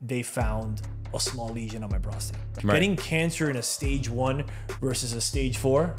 they found a small lesion on my prostate. Right. Getting cancer in a stage one versus a stage four,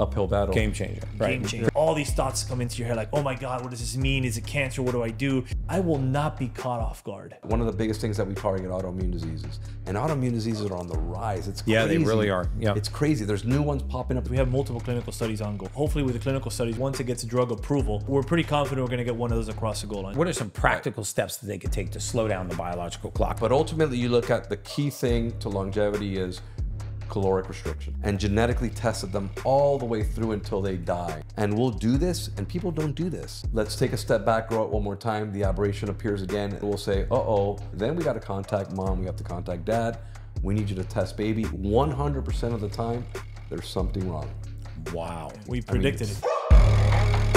Uphill battle. Game changer. Right. game changer. All these thoughts come into your head like, oh my God, what does this mean? Is it cancer? What do I do? I will not be caught off guard. One of the biggest things that we target autoimmune diseases, and autoimmune diseases are on the rise. It's Yeah, they really are. Yeah. it's crazy. There's new ones popping up. We have multiple clinical studies ongoing. Hopefully, with the clinical studies, once it gets drug approval, we're pretty confident we're going to get one of those across the goal line. What are some practical steps that they could take to slow down the biological clock? But ultimately, you look at the key thing to longevity is caloric restriction and genetically tested them all the way through until they die. And we'll do this, and people don't do this. Let's take a step back, grow it one more time. The aberration appears again, and we'll say, uh oh, then we got to contact mom, we have to contact dad. We need you to test baby. 100% of the time, there's something wrong. wow. We predicted it's- it.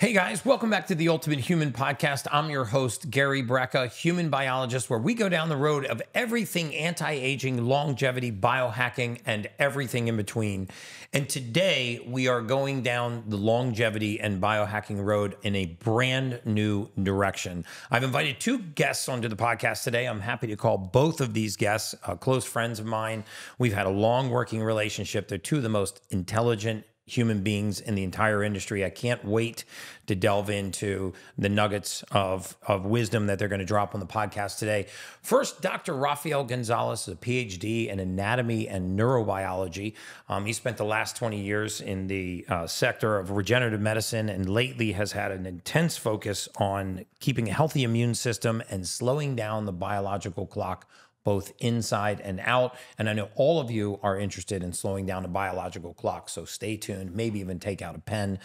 Hey guys, welcome back to the Ultimate Human Podcast. I'm your host, Gary Brecka, human biologist, where we go down the road of everything anti aging, longevity, biohacking, and everything in between. And today we are going down the longevity and biohacking road in a brand new direction. I've invited two guests onto the podcast today. I'm happy to call both of these guests uh, close friends of mine. We've had a long working relationship. They're two of the most intelligent, human beings in the entire industry. I can't wait to delve into the nuggets of, of wisdom that they're going to drop on the podcast today. First, Dr. Rafael Gonzalez is a PhD in anatomy and neurobiology. Um, he spent the last 20 years in the uh, sector of regenerative medicine and lately has had an intense focus on keeping a healthy immune system and slowing down the biological clock both inside and out. And I know all of you are interested in slowing down the biological clock. So stay tuned, maybe even take out a pen.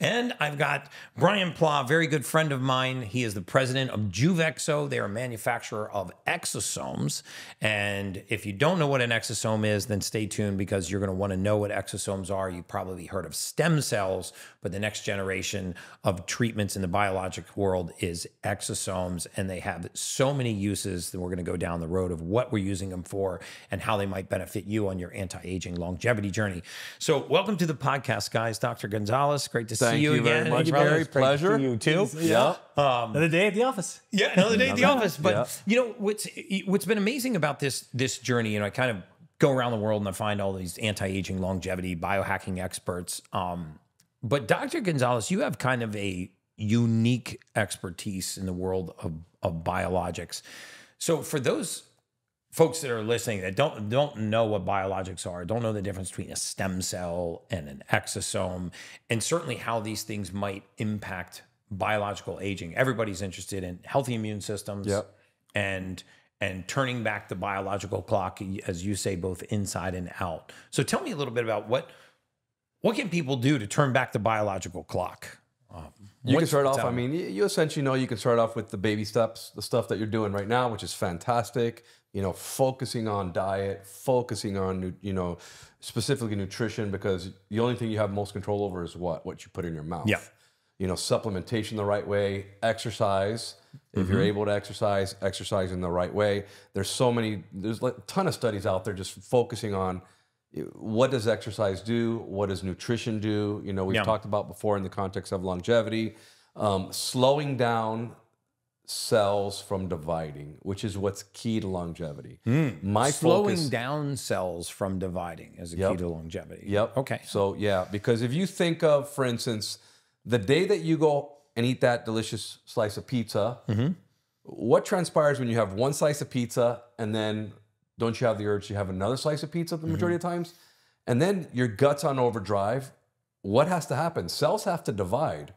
And I've got Brian Pla, very good friend of mine. He is the president of JuveXO. They're a manufacturer of exosomes. And if you don't know what an exosome is, then stay tuned because you're going to want to know what exosomes are. You've probably heard of stem cells, but the next generation of treatments in the biologic world is exosomes. And they have so many uses that we're going to go down the road of what we're using them for and how they might benefit you on your anti-aging longevity journey. So welcome to the podcast, guys. Dr. Gonzalez, great to see Thank you, you very again. much, brother. Gary. It's great to Pleasure. see you too. Yeah. Another day at the office. Yeah, another day at the office. But Yeah. you know what's what's been amazing about this this journey, you know, I kind of go around the world and I find all these anti-aging, longevity, biohacking experts. Um, but Dr. Gonzalez, you have kind of a unique expertise in the world of, of biologics. So for those folks that are listening that don't don't know what biologics are, don't know the difference between a stem cell and an exosome, and certainly how these things might impact biological aging. Everybody's interested in healthy immune systems Yep. and and turning back the biological clock, as you say, both inside and out. So tell me a little bit about what what can people do to turn back the biological clock? Um, You can start off. I mean, you- you essentially know you can start off with the baby steps, the stuff that you're doing right now, which is fantastic. You know, focusing on diet, focusing on you know specifically nutrition, because the only thing you have most control over is what what you put in your mouth. Yeah. You know, supplementation the right way, exercise. If Mm-hmm. you're able to exercise, exercise in the right way. There's so many. There's like a ton of studies out there just focusing on what does exercise do? What does nutrition do? You know, we've Yeah. talked about before in the context of longevity, um, slowing down cells from dividing, which is what's key to longevity. My Hmm. slowing focus, down cells from dividing is a key to longevity. Yep. Okay. So yeah, because if you think of, for instance, the day that you go and eat that delicious slice of pizza, Mm-hmm. what transpires when you have one slice of pizza and then don't you have the urge to have another slice of pizza the majority Mm-hmm. of times? And then your gut's on overdrive. What has to happen? Cells have to divide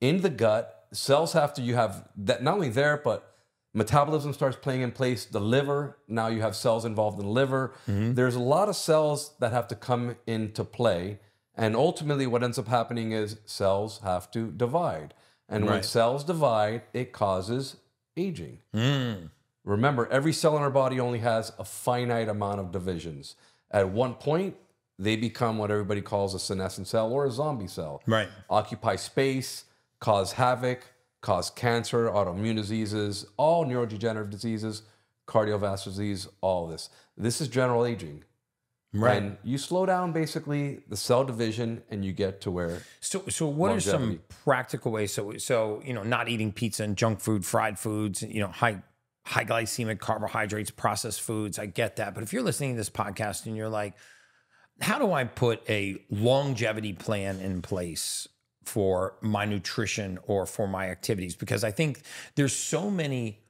in the gut. Cells have to, you have that not only there, but metabolism starts playing in place. The liver, now you have cells involved in the liver. Mm-hmm. There's a lot of cells that have to come into play. And ultimately, what ends up happening is cells have to divide. And when cells divide, it causes aging. Mm. Remember, every cell in our body only has a finite amount of divisions. At one point, they become what everybody calls a senescent cell or a zombie cell. Right. Occupy space, cause havoc, cause cancer, autoimmune diseases, all neurodegenerative diseases, cardiovascular disease, all this. This is general aging. Right. And you slow down basically the cell division and you get to where So, so what are some practical ways? So, so you know, not eating pizza and junk food, fried foods, you know, high high glycemic carbohydrates, processed foods. I get that, but if you're listening to this podcast and you're like, how do I put a longevity plan in place for my nutrition or for my activities? Because I think there's so many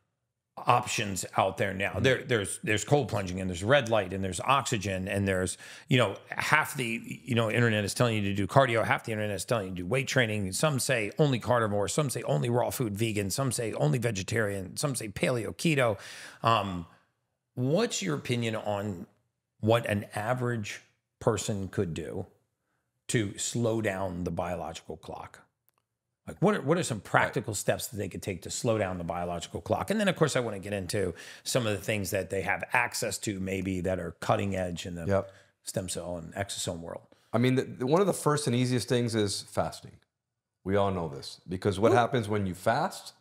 options out there now. There, there's there's cold plunging and there's red light and there's oxygen and there's you know half the you know internet is telling you to do cardio, half the internet is telling you to do weight training. Some say only carnivore, some say only raw food vegan, some say only vegetarian, some say paleo keto. Um, what's your opinion on what an average person could do to slow down the biological clock? Like what are, what are some practical steps that they could take to slow down the biological clock? And then of course I want to get into some of the things that they have access to maybe that are cutting edge in the Yep. stem cell and exosome world. I mean, the, the- one of the first and easiest things is fasting. We all know this because what happens when you fast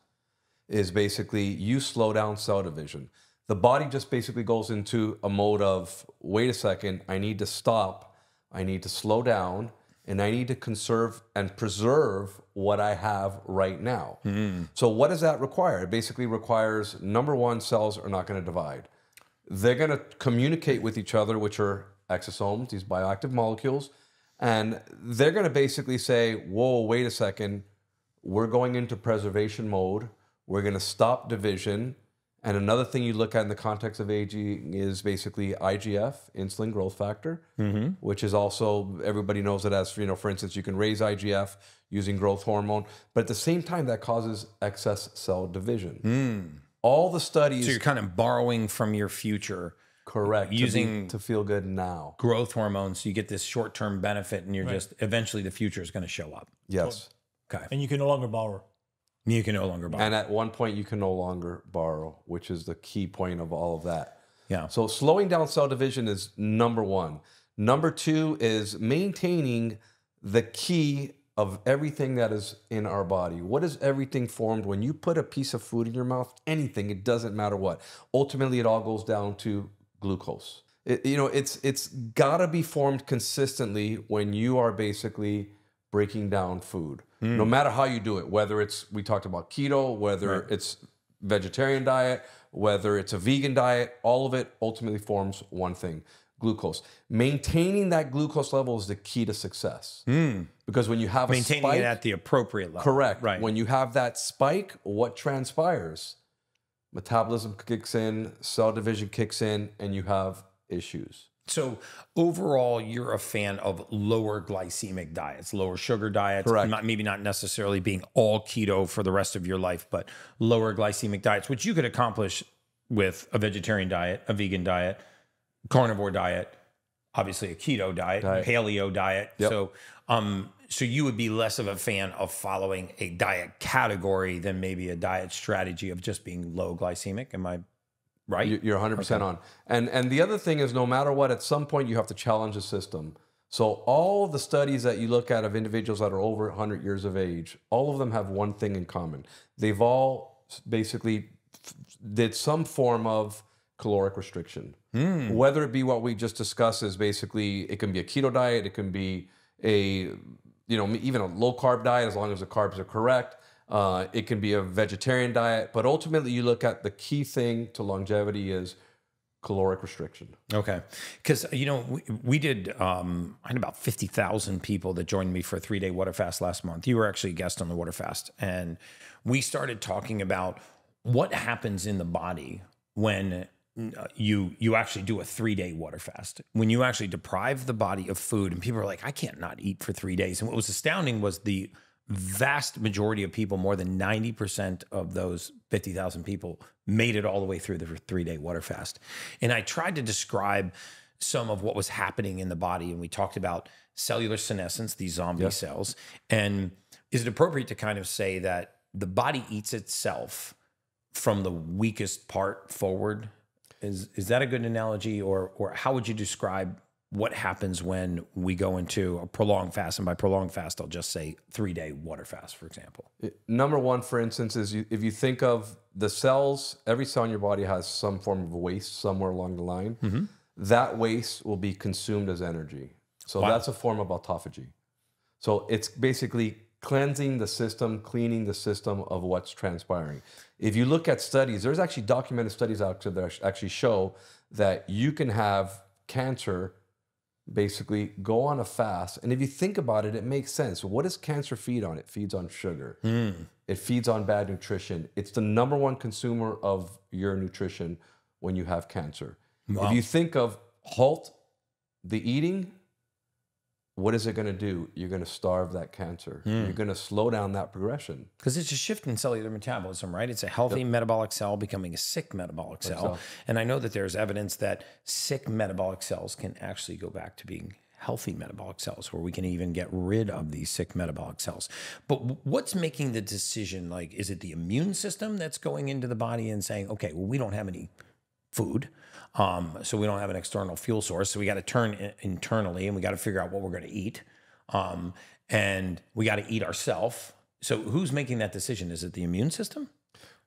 is basically you slow down cell division. The body just basically goes into a mode of wait a second, I need to stop, I need to slow down, and I need to conserve and preserve what I have right now. Hmm. So, what does that require? It basically requires number one, cells are not going to divide they're going to communicate with each other, which are exosomes, these bioactive molecules, and they're going to basically say, "Whoa, wait a second, we're going into preservation mode. We're going to stop division." And another thing you look at in the context of aging is basically IGF, insulin growth factor, mm-hmm. which is also everybody knows it as you know. For instance, you can raise IGF using growth hormone, but at the same time, that causes excess cell division. Mm. All the studies So you're kind of borrowing from your future correct to be- using- to, feel good now. growth hormones. So you get this short term benefit and you're just eventually the future is going to show up. Yes. Okay. And you can no longer borrow. You can no longer borrow. And at one point, you can no longer borrow, which is the key point of all of that. yeah. So, slowing down cell division is number one. Number two is maintaining the key of everything that is in our body. What is everything formed when you put a piece of food in your mouth? Anything, it doesn't matter what. Ultimately, it all goes down to glucose. It, you know, it's it's got to be formed consistently when you are basically breaking down food. Hmm. No matter how you do it, whether it's we talked about keto, whether it's vegetarian diet, whether it's a vegan diet, all of it ultimately forms one thing glucose. Maintaining that glucose level is the key to success. Hmm. Because when you have Maintaining a spike, it at the appropriate level. correct. Right. When you have that spike, what transpires? Metabolism kicks in, cell division kicks in, and you have issues. So overall, you're a fan of lower glycemic diets, lower sugar diets. Correct. Not, maybe not necessarily being all keto for the rest of your life, but lower glycemic diets, which you could accomplish with a vegetarian diet, a vegan diet, carnivore diet, obviously a keto diet, Diet. paleo diet. Yep. So, um, so you would be less of a fan of following a diet category than maybe a diet strategy of just being low glycemic. Am I right? You- You're 100% on. And and the other thing is no matter what at some point you have to challenge the system. So all the studies that you look at of individuals that are over 100 years of age, all of them have one thing in common. They've all basically did some form of caloric restriction. Hmm. Whether it be what we just discussed is basically it can be a keto diet, it can be a you know even a low carb diet as long as the carbs are correct. Uh, it can be a vegetarian diet, but ultimately you look at the key thing to longevity is caloric restriction. Okay, because you know we, we did. Um, I had about fifty thousand people that joined me for a three day water fast last month. You were actually a guest on the water fast, and we started talking about what happens in the body when uh, you you actually do a three day water fast. When you actually deprive the body of food, and people are like, I can't not eat for three days. And what was astounding was the vast majority of people, more than 90% of those 50,000 people, made it all the way through the three day water fast. And I tried to describe some of what was happening in the body. And we talked about cellular senescence, these zombie cells. And is it appropriate to kind of say that the body eats itself from the weakest part forward? Is, is that a good analogy? Or, or how would you describe what happens when we go into a prolonged fast. And by prolonged fast, I'll just say three day water fast, for example. Number one, for instance, is you, if you think of the cells, every cell in your body has some form of waste somewhere along the line. Mm-hmm. that waste will be consumed as energy. So Wow. that's a form of autophagy. So it's basically cleansing the system, cleaning the system of what's transpiring. If you look at studies, there's actually documented studies out there that actually show that you can have cancer basically go on a fast. And if you think about it, it makes sense. What does cancer feed on? It feeds on sugar. Hmm. It feeds on bad nutrition. It's the number one consumer of your nutrition when you have cancer. If you think of halt the eating, what is it going to do? You're going to starve that cancer. Hmm. You're going to slow down that progression. Because it's a shift in cellular metabolism, right? It's a healthy metabolic cell becoming a sick metabolic cell. And I know that there's evidence that sick metabolic cells can actually go back to being healthy metabolic cells, where we can even get rid of these sick metabolic cells. But what's making the decision? Like, is it the immune system that's going into the body and saying, okay, well, we don't have any food. Um, so we don't have an external fuel source. So we got to turn internally and we got to figure out what we're going to eat. Um, and we got to eat ourselves. So who's making that decision? Is it the immune system?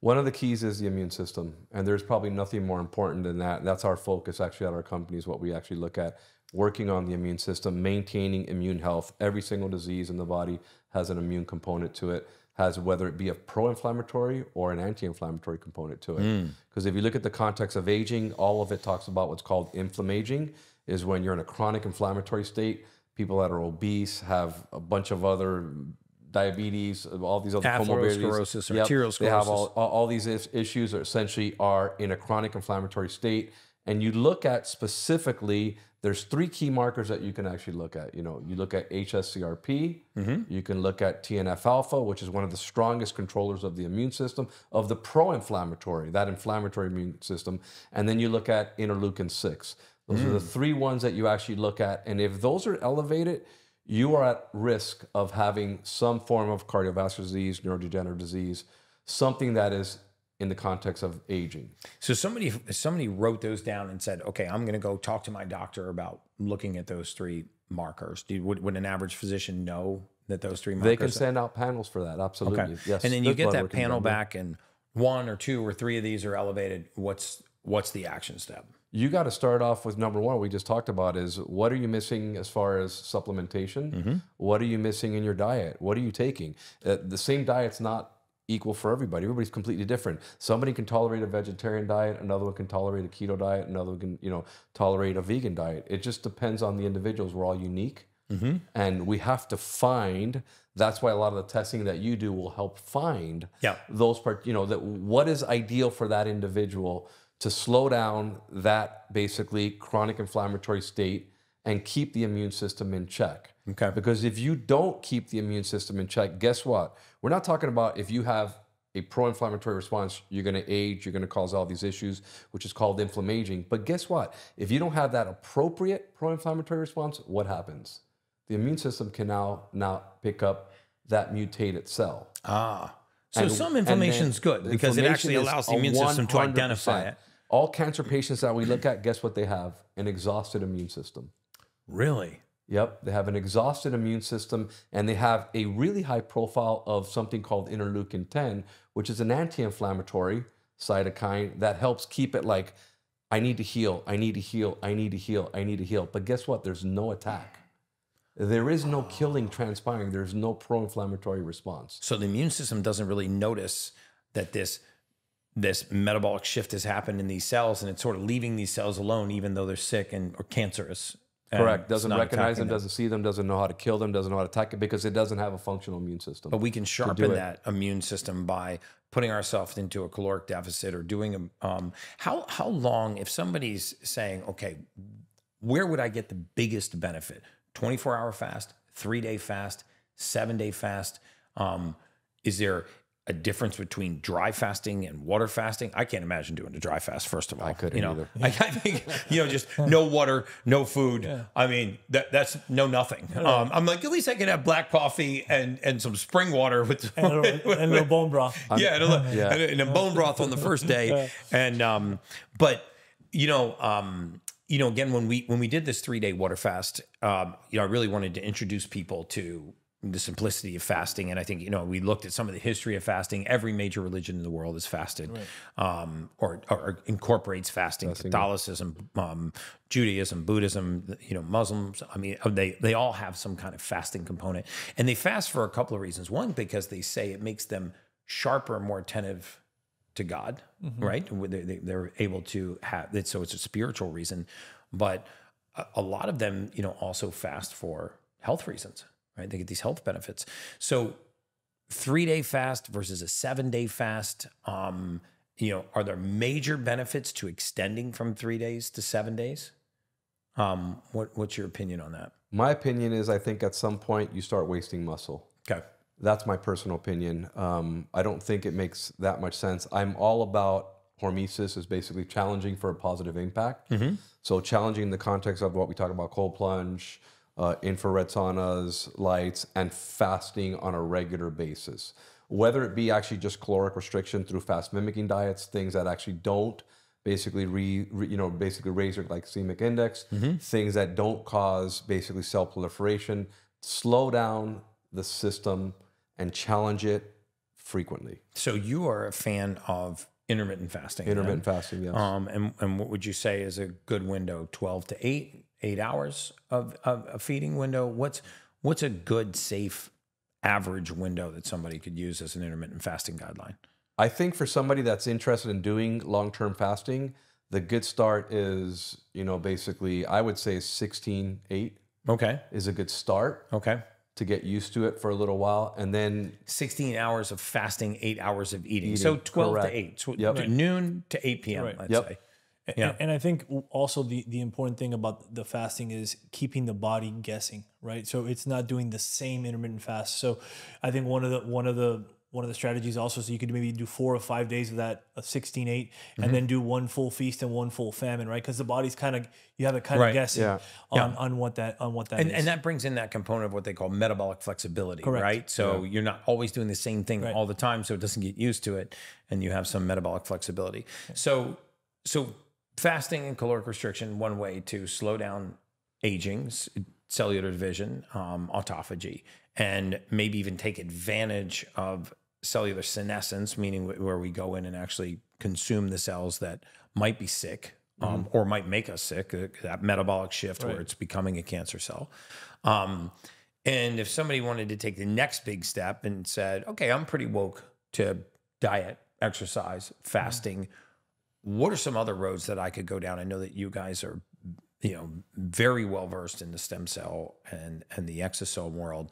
One of the keys is the immune system, and there's probably nothing more important than that. That's our focus actually at our company is what we actually look at, working on the immune system, maintaining immune health. Every single disease in the body has an immune component to it, has whether it be a pro-inflammatory or an anti-inflammatory component to it. Hmm. Because if you look at the context of aging, all of it talks about what's called inflammaging, is when you're in a chronic inflammatory state. People that are obese have a bunch of other diabetes, all these other comorbidities. Yep, They have all, all, all these issues are essentially are in a chronic inflammatory state. And you look at specifically, there's three key markers that you can actually look at. You know, you look at HSCRP, mm-hmm. you can look at TNF alpha, which is one of the strongest controllers of the immune system, of the pro-inflammatory, that inflammatory immune system, and then you look at interleukin six. Those are the mm. three ones that you actually look at, and if those are elevated, you are at risk of having some form of cardiovascular disease, neurodegenerative disease, something that is in the context of aging. So somebody somebody wrote those down and said, okay, I'm going to go talk to my doctor about looking at those three markers. Do would, would an average physician know that those three markers? They can send out panels for that. Absolutely. Okay. Yes. And then you get that work can be panel back, and one or two or three of these are elevated. What's what's the action step? You got to start off with number one. We just talked about is what are you missing as far as supplementation? Mm-hmm. What are you missing in your diet? What are you taking? Uh, the same diet's not equal for everybody. Everybody's completely different. Somebody can tolerate a vegetarian diet, another one can tolerate a keto diet, another one can you know tolerate a vegan diet. It just depends on the individuals. We're all unique, Mm-hmm. and we have to find. That's why a lot of the testing that you do will help find Yeah. those part. You know that what is ideal for that individual to slow down that basically chronic inflammatory state and keep the immune system in check. Okay. Because if you don't keep the immune system in check, guess what? We're not talking about if you have a pro-inflammatory response, you're going to age, you're going to cause all these issues, which is called inflammaging. But guess what? If you don't have that appropriate pro-inflammatory response, what happens? The immune system can now now pick up that mutated cell. Ah, so And- some inflammation is good because it actually allows the immune system to identify it. All cancer patients that we look at, guess what they have? An exhausted immune system. Really? Yep, they have an exhausted immune system and they have a really high profile of something called interleukin 10, which is an anti inflammatory cytokine that helps keep it like, I need to heal, I need to heal, I need to heal, I need to heal. But guess what? There's no attack. There is no killing transpiring, there's no pro inflammatory response. So the immune system doesn't really notice that this this metabolic shift has happened in these cells, and it's sort of leaving these cells alone, even though they're sick and or cancerous. Correct. Doesn't recognize attacking them, doesn't see them, doesn't know how to kill them, doesn't know how to attack it because it doesn't have a functional immune system. But we can sharpen that immune system by putting ourselves into a caloric deficit or doing a. Um, how how long if somebody's saying, okay, where would I get the biggest benefit? Twenty four hour fast, three day fast, seven day fast. Um, is there a difference between dry fasting and water fasting? I can't imagine doing a dry fast. First of all, I couldn't you know, either. I, I think you know, just no water, no food. I mean, that that's no nothing. Um, I'm like, at least I can have black coffee and and some spring water with and a, little- and a little bone broth. yeah, and a, Yeah. and a bone broth on the first day, and um, but you know, um, you know, again, when we when we did this three day water fast, um, you know, I really wanted to introduce people to the simplicity of fasting. And I think, you know, we looked at some of the history of fasting. Every major religion in the world is fasted um, or, or incorporates fasting. Catholicism, um, Judaism, Buddhism, you know, Muslims. I mean, they, they all have some kind of fasting component. And they fast for a couple of reasons. One, because they say it makes them sharper, more attentive to God, right? They, they, they're able to have it. So it's a spiritual reason. But a, a lot of them, you know, also fast for health reasons, right? They get these health benefits. So three day fast versus a seven day fast, um, you know, are there major benefits to extending from three days to seven days? Um, what, what's your opinion on that? My opinion is I think at some point you start wasting muscle. Okay. That's my personal opinion. Um, I don't think it makes that much sense. I'm all about hormesis is basically challenging for a positive impact. So challenging in the context of what we talk about cold plunge, uh, infrared saunas, lights, and fasting on a regular basis. Whether it be actually just caloric restriction through fast mimicking diets, things that actually don't basically re, re- you know basically raise your glycemic index, things that don't cause basically cell proliferation, slow down the system and challenge it frequently. So you are a fan of intermittent fasting. then? Intermittent fasting, yes. Um, and, and what would you say is a good window? 12 to 8, 8 hours of, of a feeding window? What's what's a good, safe, average window that somebody could use as an intermittent fasting guideline? I think for somebody that's interested in doing long-term fasting, the good start is, you know, basically I would say 16 8 Okay. is a good start Okay. to get used to it for a little while and then 16 hours of fasting, eight hours of eating. so 12 correct. to 8. So Yep. noon to 8 p.m., Right. let's Yep. say. A- Yeah. And I think also the, the important thing about the fasting is keeping the body guessing, right? So it's not doing the same intermittent fast. So I think one of the one of the one of the strategies also so you could maybe do four or five days of that of 16 8 Mm-hmm. and then do one full feast and one full famine right because the body's kind of you have it kind of Right. guessing Yeah. on, on what that on what that And, is. and that brings in that component of what they call metabolic flexibility, Correct. right? So you're not always doing the same thing Right. all the time, so it doesn't get used to it, and you have some metabolic flexibility. So, so fasting and caloric restriction one way to slow down aging, cellular division, um, autophagy, and maybe even take advantage of cellular senescence, meaning where we go in and actually consume the cells that might be sick um, or might make us sick, uh, that metabolic shift where it's becoming a cancer cell. Um, and if somebody wanted to take the next big step and said, okay, I'm pretty woke to diet, exercise, fasting, what are some other roads that I could go down? I know that you guys are, you know, very well versed in the stem cell and and the exosome world,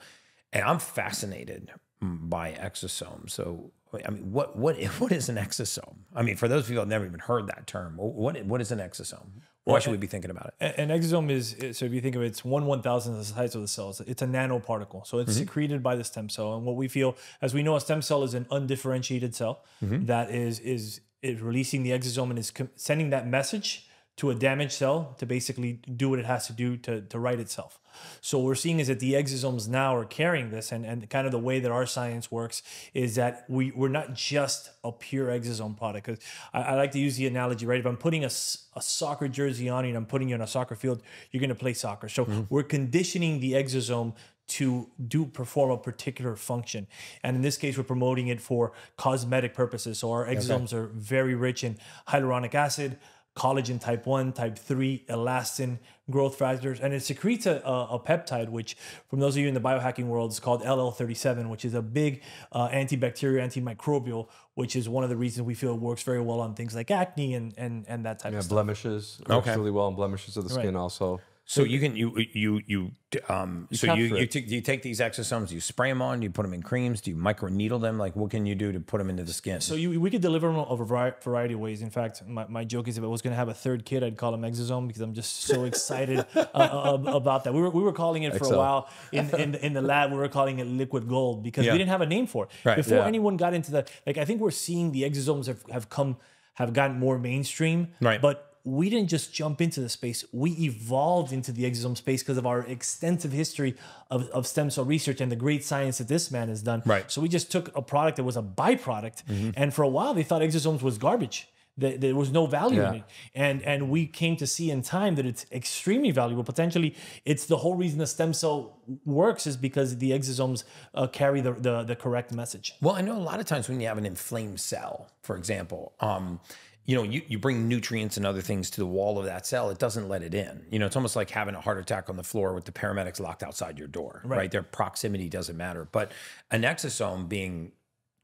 and I'm fascinated by exosomes. So, I mean, what what what is an exosome? I mean, for those people who've never even heard that term, what what is an exosome? Why should we be thinking about it? An exosome is so if you think of it, it's one one thousandth the size of the cells. It's a nanoparticle, so it's mm-hmm. secreted by the stem cell. And what we feel, as we know, a stem cell is an undifferentiated cell mm-hmm. that is is is releasing the exosome and is com- sending that message to a damaged cell to basically do what it has to do to, to right itself. So what we're seeing is that the exosomes now are carrying this, and, and kind of the way that our science works is that we we're not just a pure exosome product. Because I, I like to use the analogy, right? If I'm putting a, a soccer jersey on you and I'm putting you on a soccer field, you're going to play soccer. So mm-hmm. we're conditioning the exosome to do perform a particular function. And in this case, we're promoting it for cosmetic purposes. So our exosomes are very rich in hyaluronic acid, collagen type 1, type 3, elastin, growth factors, and it secretes a, a, a peptide, which, from those of you in the biohacking world, is called LL37, which is a big uh, antibacterial, antimicrobial, which is one of the reasons we feel it works very well on things like acne and and, and that type yeah, of stuff. blemishes works Okay. really well on blemishes of the skin also. So you can you you you um so you you, it. take you take these exosomes, you spray them on, do you put them in creams, do you micro needle them? Like what can you do to put them into the skin? So you, we could deliver them a variety of ways. In fact, my, my joke is if I was going to have a third kid, I'd call him Exosome because I'm just so excited uh, uh, about that. We were, we were calling it for a while in, in, in the lab. We were calling it liquid gold because Yeah. we didn't have a name for it. Right. Before Yeah. anyone got into that, like I think we're seeing the exosomes have, have come, have gotten more mainstream. Right. But we didn't just jump into the space. We evolved into the exosome space because of our extensive history of, of stem cell research and the great science that this man has done. Right. So we just took a product that was a byproduct, and for a while they thought exosomes was garbage. that there was no value in it. And and we came to see in time that it's extremely valuable. Potentially, it's the whole reason the stem cell works is because the exosomes uh, carry the, the the correct message. Well, I know a lot of times when you have an inflamed cell, for example, um, you know, you, you bring nutrients and other things to the wall of that cell, it doesn't let it in. You know, it's almost like having a heart attack on the floor with the paramedics locked outside your door, right? Their proximity doesn't matter. But an exosome being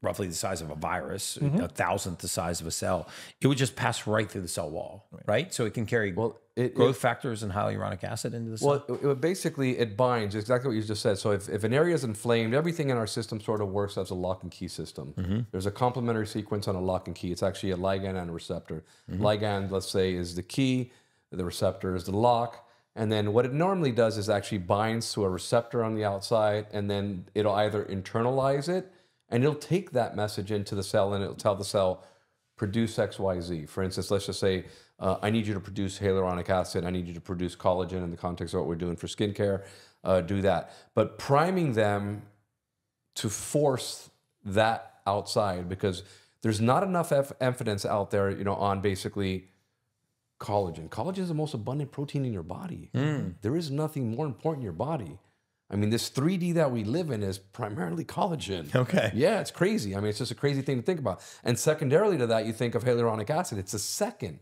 roughly the size of a virus, Mm-hmm. a thousandth the size of a cell, it would just pass right through the cell wall, right? So it can carry Well, it- growth factors and hyaluronic acid into the cell. Well, it, it basically it binds exactly what you just said. So if, if an area is inflamed, everything in our system sort of works as a lock and key system. There's a complementary sequence on a lock and key. It's actually a ligand and a receptor. Ligand, let's say, is the key. The receptor is the lock. And then what it normally does is actually binds to a receptor on the outside, and then it'll either internalize it, and it'll take that message into the cell, and it'll tell the cell produce X, Y, Z. For instance, let's just say, uh, I need you to produce hyaluronic acid. I need you to produce collagen in the context of what we're doing for skincare. Uh, do that. But priming them to force that outside because there's not enough evidence out there, you know, on basically collagen. Collagen is the most abundant protein in your body. There is nothing more important in your body. I mean, this 3D that we live in is primarily collagen. Okay. Yeah, it's crazy. I mean, it's just a crazy thing to think about. And secondarily to that, you think of hyaluronic acid. It's the second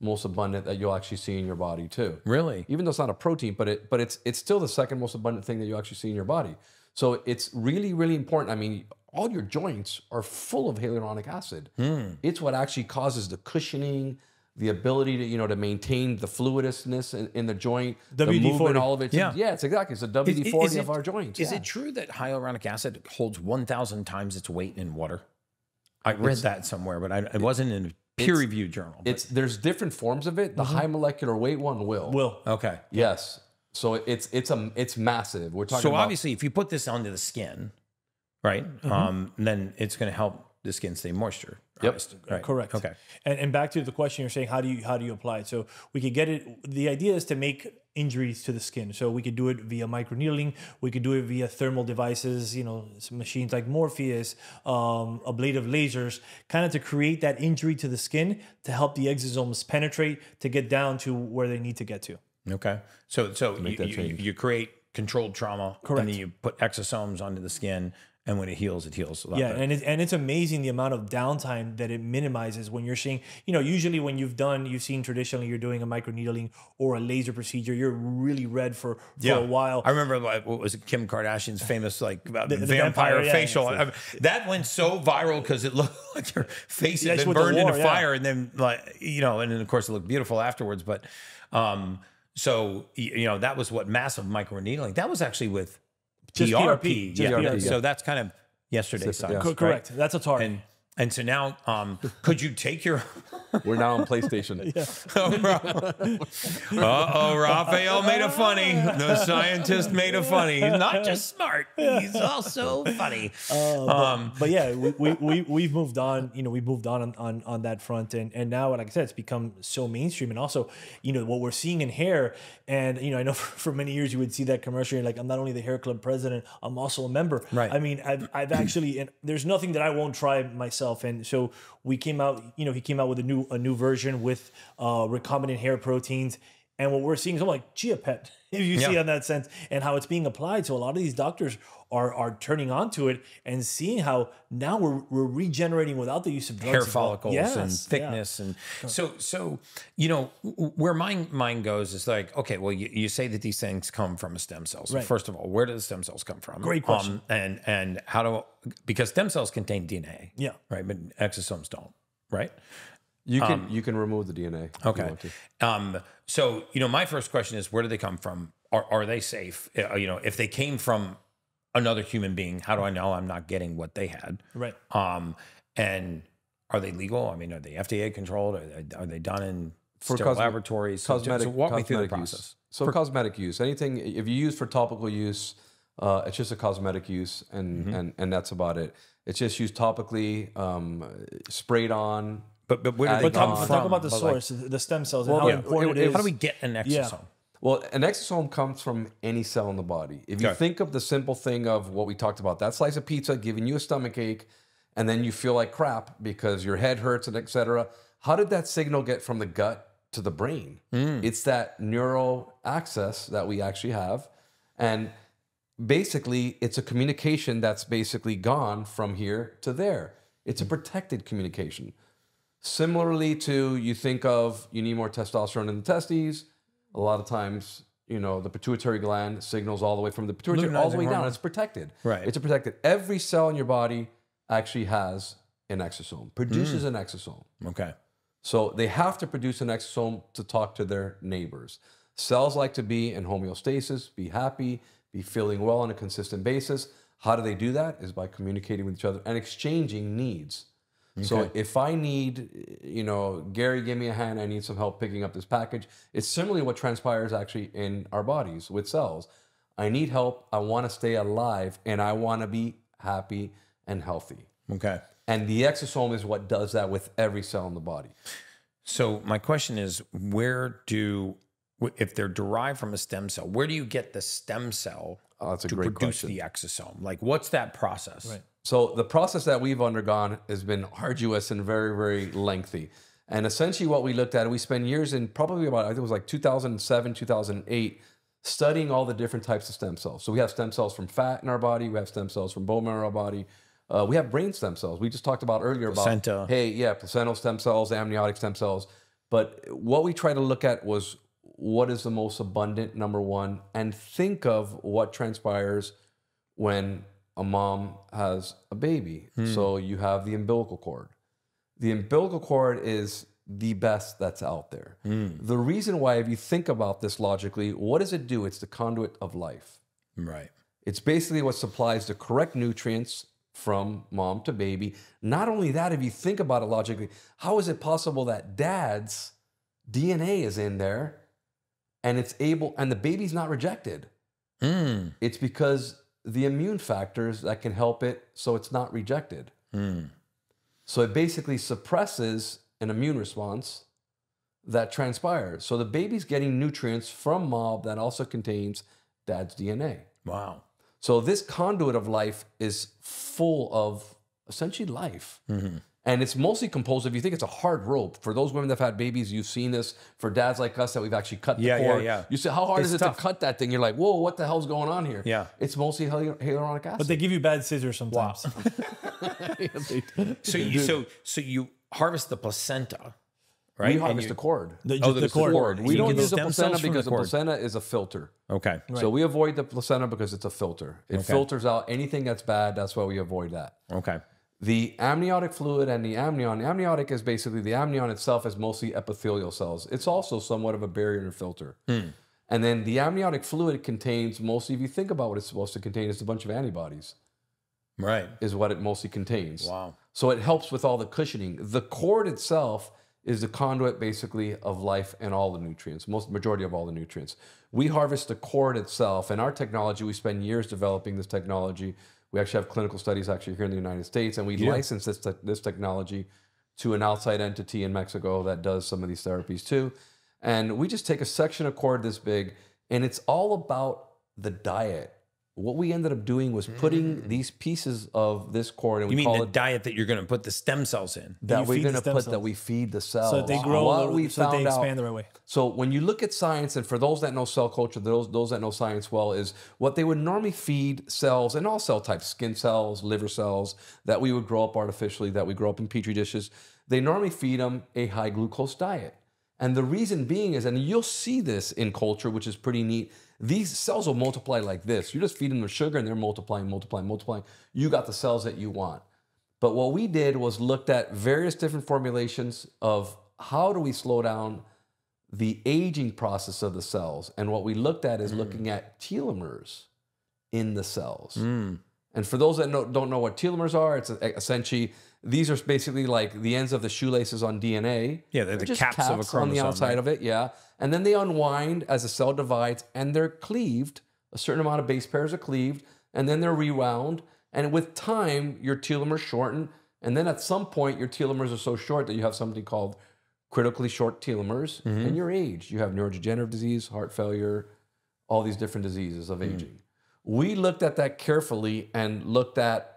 most abundant that you'll actually see in your body too. really? Even though it's not a protein, but it but it's it's still the second most abundant thing that you actually see in your body. So it's really really important. I mean, all your joints are full of hyaluronic acid. Hmm. It's what actually causes the cushioning, the ability to you know to maintain the fluidness in, in the joint, the WD-40. movement, all of it. Yeah. yeah, it's exactly. It's the Is- WD forty it- of our joints. Is yeah. it true that hyaluronic acid holds 1,000 times its weight in water? I read that somewhere, but I, it wasn't in a peer reviewed journal. but- It's there's different forms of it. The high molecular weight one will. Will okay. Yes. So it's it's a it's massive. We're talking So about obviously, if you put this onto the skin, right, Mm-hmm. um, then it's going to help the skin stay moisture. Yep. Right. Correct. Okay. And, and back to the question you're saying, how do you how do you apply it? So we could get it. The idea is to make injuries to the skin. So we could do it via microneedling. We could do it via thermal devices. You know, some machines like Morpheus, um, ablative lasers, kind of to create that injury to the skin to help the exosomes penetrate to get down to where they need to get to. Okay. So so you, you, you create controlled trauma, Correct. and then you put exosomes onto the skin, and when it heals, it heals a lot Yeah, better. and it's and it's amazing the amount of downtime that it minimizes when you're seeing. You know, usually when you've done, you've seen traditionally you're doing a microneedling or a laser procedure, you're really red for for a while. I remember like what was it, Kim Kardashian's famous like about the vampire, vampire, yeah, facial. it's I mean, that went so viral because it looked like your face Yeah, had been burned war, into yeah. fire, and then like you know, and then of course it looked beautiful afterwards. But um, so you know that was what massive microneedling. That was actually with Just PRP. PRP, just yeah. PRP, So that's kind of yesterday's yeah. science. Co- right? correct. That's a target. And and so now, um, could you take your we're now on PlayStation. Yeah. Uh oh, Rafael made a funny. The scientist made a funny. He's not just smart, he's also funny. um, but yeah, we, we, we, we've moved on, you know, we've moved on, on on on that front. And, and now, like I said, it's become so mainstream. And also, you know, what we're seeing in hair. And, you know, I know for, for many years you would see that commercial. You're like, I'm not only the hair club president, I'm also a member. Right. I mean, I've, I've actually, and there's nothing that I won't try myself. And so we came out, you know, he came out with a new, a new version with uh, recombinant hair proteins. And what we're seeing is something like Chia Pet, if you see Yeah. on that sense, and how it's being applied. So a lot of these doctors are are turning onto it and seeing how now we're, we're regenerating without the use of drugs. hair follicles Yes, and yeah. thickness and so so you know where my mind goes is like okay well you, you say that these things come from a stem cell so Right. first of all where do the stem cells come from Great question. um, and and how do because stem cells contain dna Yeah. right but exosomes don't right You can you can remove the DNA. Okay. Um, so, you know, my first question is where do they come from? Are, are they safe? Uh, you know, if they came from another human being, how do I know I'm not getting what they had? Right. Um, and are they legal? I mean, are they FDA controlled? Are they, are they done in For sterile cosme- laboratories? So, Cosmetic, so walk me through the cosmetic process. use. So cosmetic use. Anything if you use for topical use, uh, it's just a cosmetic use, and Mm-hmm. and and that's about it. It's just used topically, um, sprayed on. But but where do they But But come talk, on. from? talk about the But, like, source, the stem cells, and Well, how yeah, important it- it it- is. how do we get an exosome? Well, an exosome comes from any cell in the body. If you Okay. think of the simple thing of what we talked about, that slice of pizza giving you a stomach ache, and then you feel like crap because your head hurts and etc. how did that signal get from the gut to the brain? Hmm. It's that neural axis that we actually have. And basically, it's a communication that's basically gone from here to there. It's a protected communication. Similarly to you think of you need more testosterone in the testes. A lot of times, you know, the pituitary gland signals all the way from the pituitary all the Luteinizing way down. hormone. It's protected. Right. It's a protected. Every cell in your body actually has an exosome, produces mm. an exosome. Okay. So they have to produce an exosome to talk to their neighbors. Cells like to be in homeostasis, be happy, be feeling well on a consistent basis. How do they do that? Is by communicating with each other and exchanging needs. So if I need, you know, Gary, give me a hand. I need some help picking up this package. It's similarly what transpires actually in our bodies with cells. I need help. I want to stay alive, and I want to be happy and healthy. Okay. And the exosome is what does that with every cell in the body. So my question is, where do if they're derived from a stem cell, where do you get the stem cell Oh, that's a to great produce question. the exosome? Like, what's that process? Right. So the process that we've undergone has been arduous and very, very lengthy. And essentially, what we looked at, we spent years in probably about I think it was like 2007, 2008, studying all the different types of stem cells. So we have stem cells from fat in our body, we have stem cells from bone marrow in our body, uh, we have brain stem cells. We just talked about earlier Placenta. about hey, yeah, placental stem cells, amniotic stem cells. But what we tried to look at was what is the most abundant number one, and think of what transpires when a mom has a baby. So you have the umbilical cord. The umbilical cord is the best that's out there. The reason why, if you think about this logically, what does it do? It's the conduit of life. Right. It's basically what supplies the correct nutrients from mom to baby. Not only that, if you think about it logically, how is it possible that dad's DNA is in there and it's able, and the baby's not rejected? Mm. It's because the immune factors that can help it so it's not rejected. Mm. So it basically suppresses an immune response that transpires. So the baby's getting nutrients from mom that also contains dad's DNA. Wow. So this conduit of life is full of essentially life. And it's mostly composed of, you think it's a hard rope. For those women that have had babies, you've seen this. For dads like us that we've actually cut the Yeah, yeah, cord. yeah. You say, how hard It's is it tough. to cut that thing? You're like, whoa, what the hell's going on here? Yeah. It's mostly hyal- hyaluronic acid. But they give you bad scissors sometimes. So you so so you harvest the placenta, right? we harvest you- the cord. The, Oh, the, the cord. cord. We don't use the placenta because the the, placenta is a filter. Okay. So we avoid the placenta because it's a filter. It Okay. filters out anything that's bad. That's why we avoid that. Okay. The amniotic fluid and the amnion. Amniotic is basically the amnion itself is mostly epithelial cells. It's also somewhat of a barrier and filter. Hmm. And then the amniotic fluid contains mostly, if you think about what it's supposed to contain, it's a bunch of antibodies, Right. is what it mostly contains. Wow. So it helps with all the cushioning. The cord itself is the conduit basically of life and all the nutrients, most majority of all the nutrients. We harvest the cord itself, and our technology, we spend years developing this technology. We actually have clinical studies actually here in the United States, and we license this, te- this technology to an outside entity in Mexico that does some of these therapies too. And we just take a section of cord this big, and it's all about the diet. What we ended up doing was putting mm. these pieces of this cord, and You we mean call the it diet that you're going to put the stem cells in? that you we're feed the going to stem put that cells. we feed the cells. So that they grow, a What little, we so that they found out- expand the right way. so when you look at science, and for those that know cell culture, those those that know science well, is what they would normally feed cells and all cell types, skin cells, liver cells, that we would grow up artificially, that we grow up in petri dishes. They normally feed them a high glucose diet. And the reason being is, and you'll see this in culture, which is pretty neat. These cells will multiply like this. You're just feeding them the sugar and they're multiplying, multiplying, multiplying. You got the cells that you want. But what we did was looked at various different formulations of how do we slow down the aging process of the cells. And what we looked at is mm. looking at telomeres in the cells. Mm. And for those that don't know what telomeres are, it's essentially these are basically like the ends of the shoelaces on DNA. Yeah, they're the just caps of a on the outside right? of it. Yeah, and then they unwind as the cell divides, and they're cleaved. A certain amount of base pairs are cleaved, and then they're rewound. And with time, your telomeres shorten, and then at some point, your telomeres are so short that you have something called critically short telomeres, Mm-hmm. and your age. You have neurodegenerative disease, heart failure, all these different diseases of Mm. aging. We looked at that carefully and looked at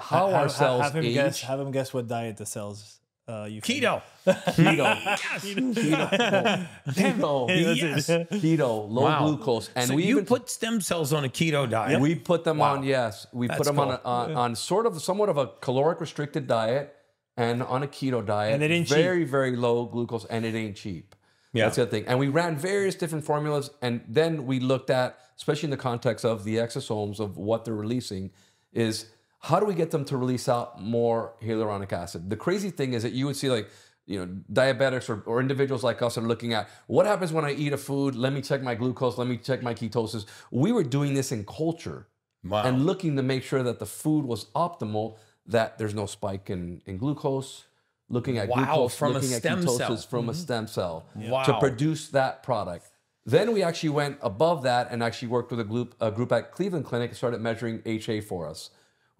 how Ha- our ha- cells have him age. guess. Have him guess what diet the cells Uh, you Keto. keto, keto, keto, Yes. keto, low Wow. glucose, and so we you even put stem cells on a keto diet. we put them on. Yes, we put That's them on, a, on on sort of somewhat of a caloric restricted diet and on a keto diet. And it ain't very very low glucose, and it ain't cheap. Yeah. That's the other thing. And we ran various different formulas, and then we looked at, especially in the context of the exosomes of what they're releasing, is how do we get them to release out more hyaluronic acid? The crazy thing is that you would see like you know diabetics or, or individuals like us are looking at what happens when I eat a food. Let me check my glucose. Let me check my ketosis. We were doing this in culture Wow. and looking to make sure that the food was optimal, that there's no spike in, in glucose. Looking at Wow, glucose from a stem at ketosis cell. from a mm-hmm. stem cell Wow. to produce that product. Then we actually went above that and actually worked with a group, a group at Cleveland Clinic and started measuring HA for us.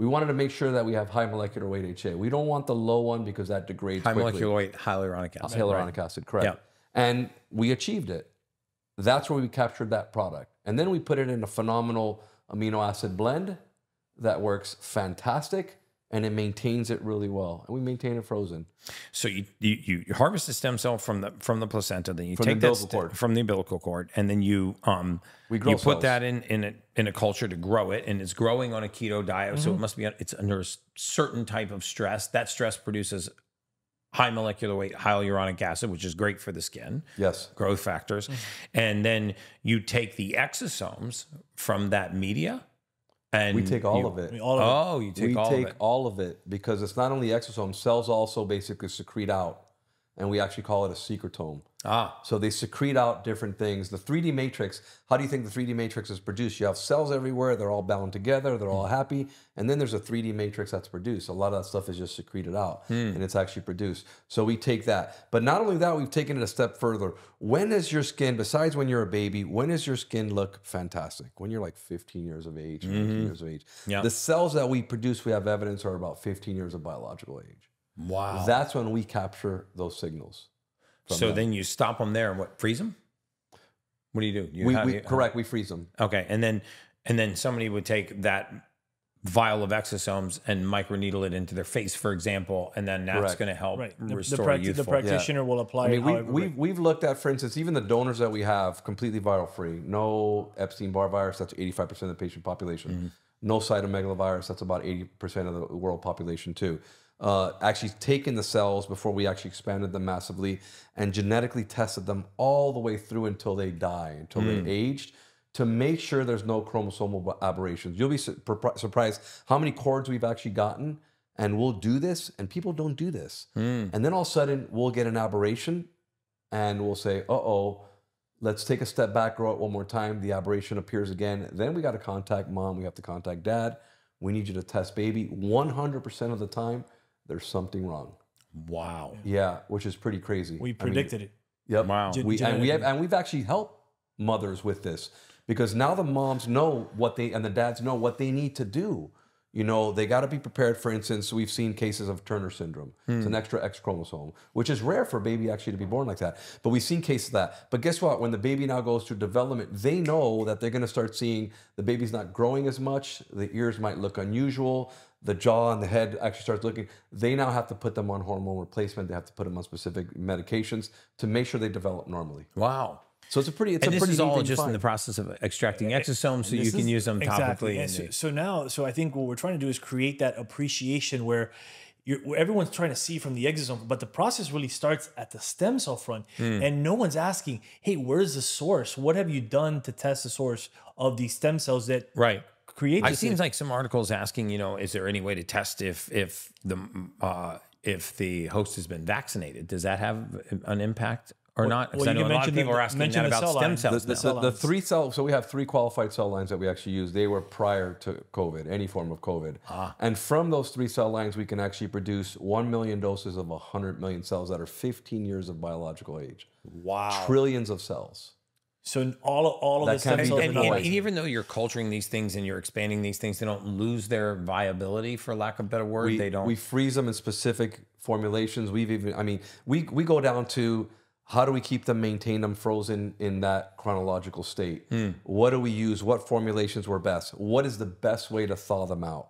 We wanted to make sure that we have high molecular weight HA. We don't want the low one because that degrades High quickly. molecular weight hyaluronic acid. Hyaluronic acid, correct. Yeah. And we achieved it. That's where we captured that product. And then we put it in a phenomenal amino acid blend that works fantastic and it maintains it really well. And we maintain it frozen. So you, you you harvest the stem cell from the from the placenta, then you From the take that umbilical st- cord. from the umbilical cord, and then you um We grow you put that in in a in a culture to grow it, and it's growing on a keto diet, so it Mm-hmm. must be it's under a s- certain type of stress. That stress produces high molecular weight hyaluronic acid, which is great for the skin. Yes. growth factors. And then you take the exosomes from that media and We take all you- of it. All of it. Oh, you take we all take of it. all of it because it's not only exosomes, cells also basically secrete out. And we actually call it a secretome. Ah, So they secrete out different things. The 3D matrix, how do you think the 3D matrix is produced? You have cells everywhere, they're all bound together, they're all happy, and then there's a 3D matrix that's produced. A lot of that stuff is just secreted out and it's actually produced. So we take that. But not only that, we've taken it a step further. When is your skin, besides when you're a baby, when does your skin look fantastic? When you're like 15 years of age, 15 years of age. Yeah. The cells that we produce, we have evidence are about 15 years of biological age. Wow. That's when we capture those signals. so them. then you stop them there and what freeze them? What do you do? You, we, how do we you- correct, we freeze them. Okay, and then and then somebody would take that vial of exosomes and microneedle it into their face, for example, and then that's going to help Right. The, the, restore the youthful. practitioner will apply I mean, it we, however- we've, we've looked at, for instance, even the donors that we have completely viral free. No Epstein Barr virus, that's 85% of the patient population. Mm-hmm. No cytomegalovirus, that's about 80% of the world population, too. Uh, actually taken the cells before we actually expanded them massively and genetically tested them all the way through until they die, until Mm. they aged, to make sure there's no chromosomal aberrations. You'll be su- surprised how many cords we've actually gotten, and we'll do this, and people don't do this. Mm. And then all of a sudden, we'll get an aberration, and we'll say, uh oh, let's take a step back, grow it one more time. The aberration appears again. Then we got to contact mom, we have to contact dad. We need you to test baby. 100% of the time, there's something wrong. Wow. Yeah, which is pretty crazy. we I mean, predicted it. Yep. Wow. Gen- We, and we have, and we've actually helped mothers with this because now the moms know what they and the dads know what they need to do. You know, they got to be prepared. For instance, we've seen cases of Turner syndrome. It's an hmm. extra X chromosome, which is rare for a baby actually to be born like that. But we've seen cases of that. But guess what? When the baby now goes through development, they know that they're going to start seeing the baby's not growing as much. The ears might look unusual. The jaw and the head actually starts looking. They now have to put them on hormone replacement. They have to put them on specific medications to make sure they develop normally. Wow. So it's a pretty. It's and a this pretty is all thing to just in the process of extracting exosomes so you This can is- use them exactly. topically. And and so, so now, so I think what we're trying to do is create that appreciation where, you're, where everyone's trying to see from the exosome, but the process really starts at the stem cell front, Hmm. and no one's asking, "Hey, where's the source? What have you done to test the source of these stem cells that right. Create?" I've seen like some articles asking, you know, is there any way to test if if the uh, if the host has been vaccinated? Does that have an impact or not? Well, I you know a lot of mention the- people are asking that about cell stem cells. the, the, cell the three cell so we have three qualified cell lines that we actually use they were prior to covid any form of covid Ah. and from those three cell lines we can actually produce 1 million doses of 100 million cells that are 15 years of biological age wow. trillions of cells So all all of That the can stem be cells And, and- and even though you're culturing these things and you're expanding these things, they don't lose their viability, for lack of a better word. we, they don't. we freeze them in specific formulations we've even i mean we, we go down to how do we keep them maintain them frozen in that chronological state Hmm. what do we use what formulations were best what is the best way to thaw them out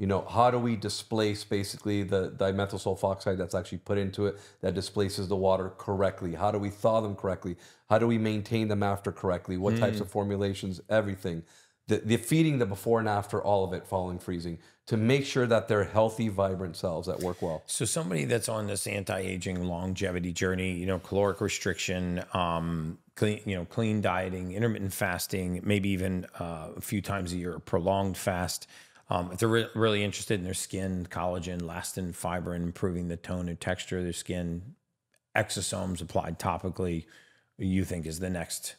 You know, how do we displace basically the dimethyl sulfoxide that's actually put into it that displaces the water correctly? How do we thaw them correctly? How do we maintain them after correctly? What types of formulations? Everything. The, the feeding the before and after, all of it following freezing to make sure that they're healthy, vibrant cells that work well. So somebody that's on this anti-aging longevity journey, you know, caloric restriction, um, clean, you know, clean dieting, intermittent fasting, maybe even uh, a few times a year, a prolonged fast. Um, if they're re- really interested in their skin, collagen, elastin, fiber, and improving the tone and texture of their skin, exosomes applied topically, you think is the next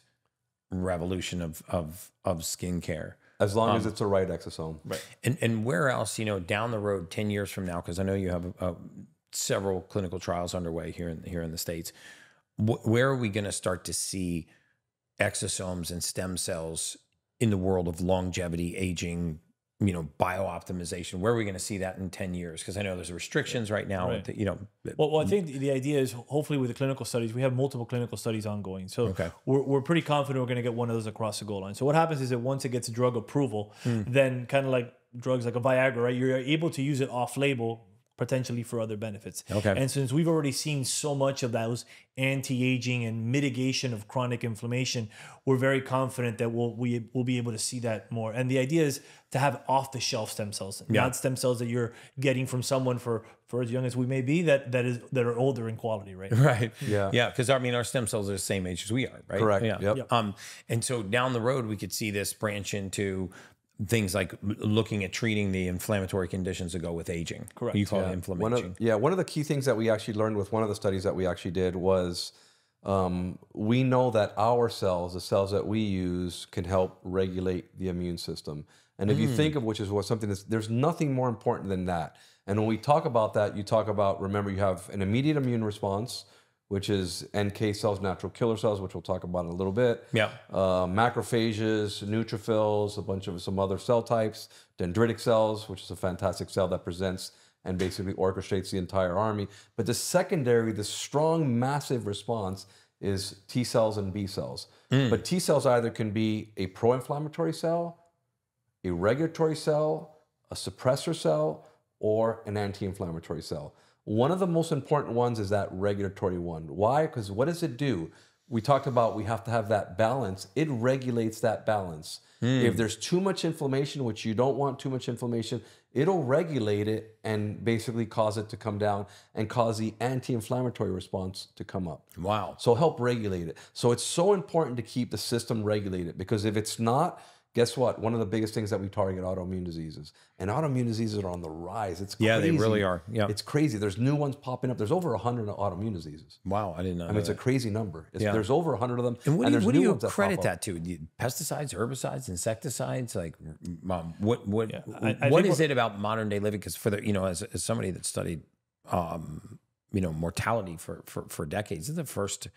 revolution of of of skincare. As long as it's a right exosome. Right. And and where else, you know, down the road, ten years from now, because I know you have uh, several clinical trials underway here in here in the states. Wh- where are we going to start to see exosomes and stem cells in the world of longevity, aging? You know, biooptimization. Where are we going to see that in ten years? Because I know there's restrictions right now. Right. You know, Well, well, I think the- idea is hopefully with the clinical studies, we have multiple clinical studies ongoing. So Okay. we're, we're pretty confident we're going to get one of those across the goal line. So what happens is that once it gets drug approval, Hmm. then kind of like drugs like a Viagra, right? You're able to use it off label potentially for other benefits. Okay. And since we've already seen so much of those anti-aging and mitigation of chronic inflammation, we're very confident that we'll we will be able to see that more. And the idea is to have off-the-shelf stem cells, Yeah. not stem cells that you're getting from someone for for as young as we may be that that is that are older in quality, right? right? Yeah. yeah. Because I mean, our stem cells are the same age as we are, right? Correct. Yeah. Yep. Um, and so down the road, we could see this branch into things like looking at treating the inflammatory conditions that go with aging. Correct. You call it One inflammation. of, yeah, one of the key things that we actually learned with one of the studies that we actually did was um, we know that our cells, the cells that we use, can help regulate the immune system. And if you think of which is what something that's there's nothing more important than that. And when we talk about that, you talk about remember you have an immediate immune response, which is NK cells, natural killer cells, which we'll talk about in a little bit. Yeah. Uh, macrophages, neutrophils, a bunch of some other cell types, dendritic cells, which is a fantastic cell that presents and basically orchestrates the entire army. But the secondary, the strong, massive response is T cells and B cells. But T cells either can be a pro inflammatory cell, a regulatory cell, a suppressor cell, or an anti inflammatory cell. One of the most important ones is that regulatory one. Why? Because what does it do? We talked about we have to have that balance. It regulates that balance. Hmm. If there's too much inflammation, which you don't want too much inflammation, it'll regulate it and basically cause it to come down and cause the anti inflammatory response to come up. Wow. So help regulate it. So it's so important to keep the system regulated because if it's not, guess what? One of the biggest things that we target autoimmune diseases, and autoimmune diseases are on the rise. It's Yeah, they crazy. really are. Yeah. it's crazy. There's new ones popping up. There's over hundred autoimmune diseases. Wow. I didn't know. I mean, it's a crazy number. It's, Yeah. There's over hundred of them, and what do you, what do you ones that credit that to? Pesticides, herbicides, insecticides? Like, um, what what I- I what think is it about modern day living? Because for the you know, as, as somebody that studied, um, you know, mortality for for for decades, this is the first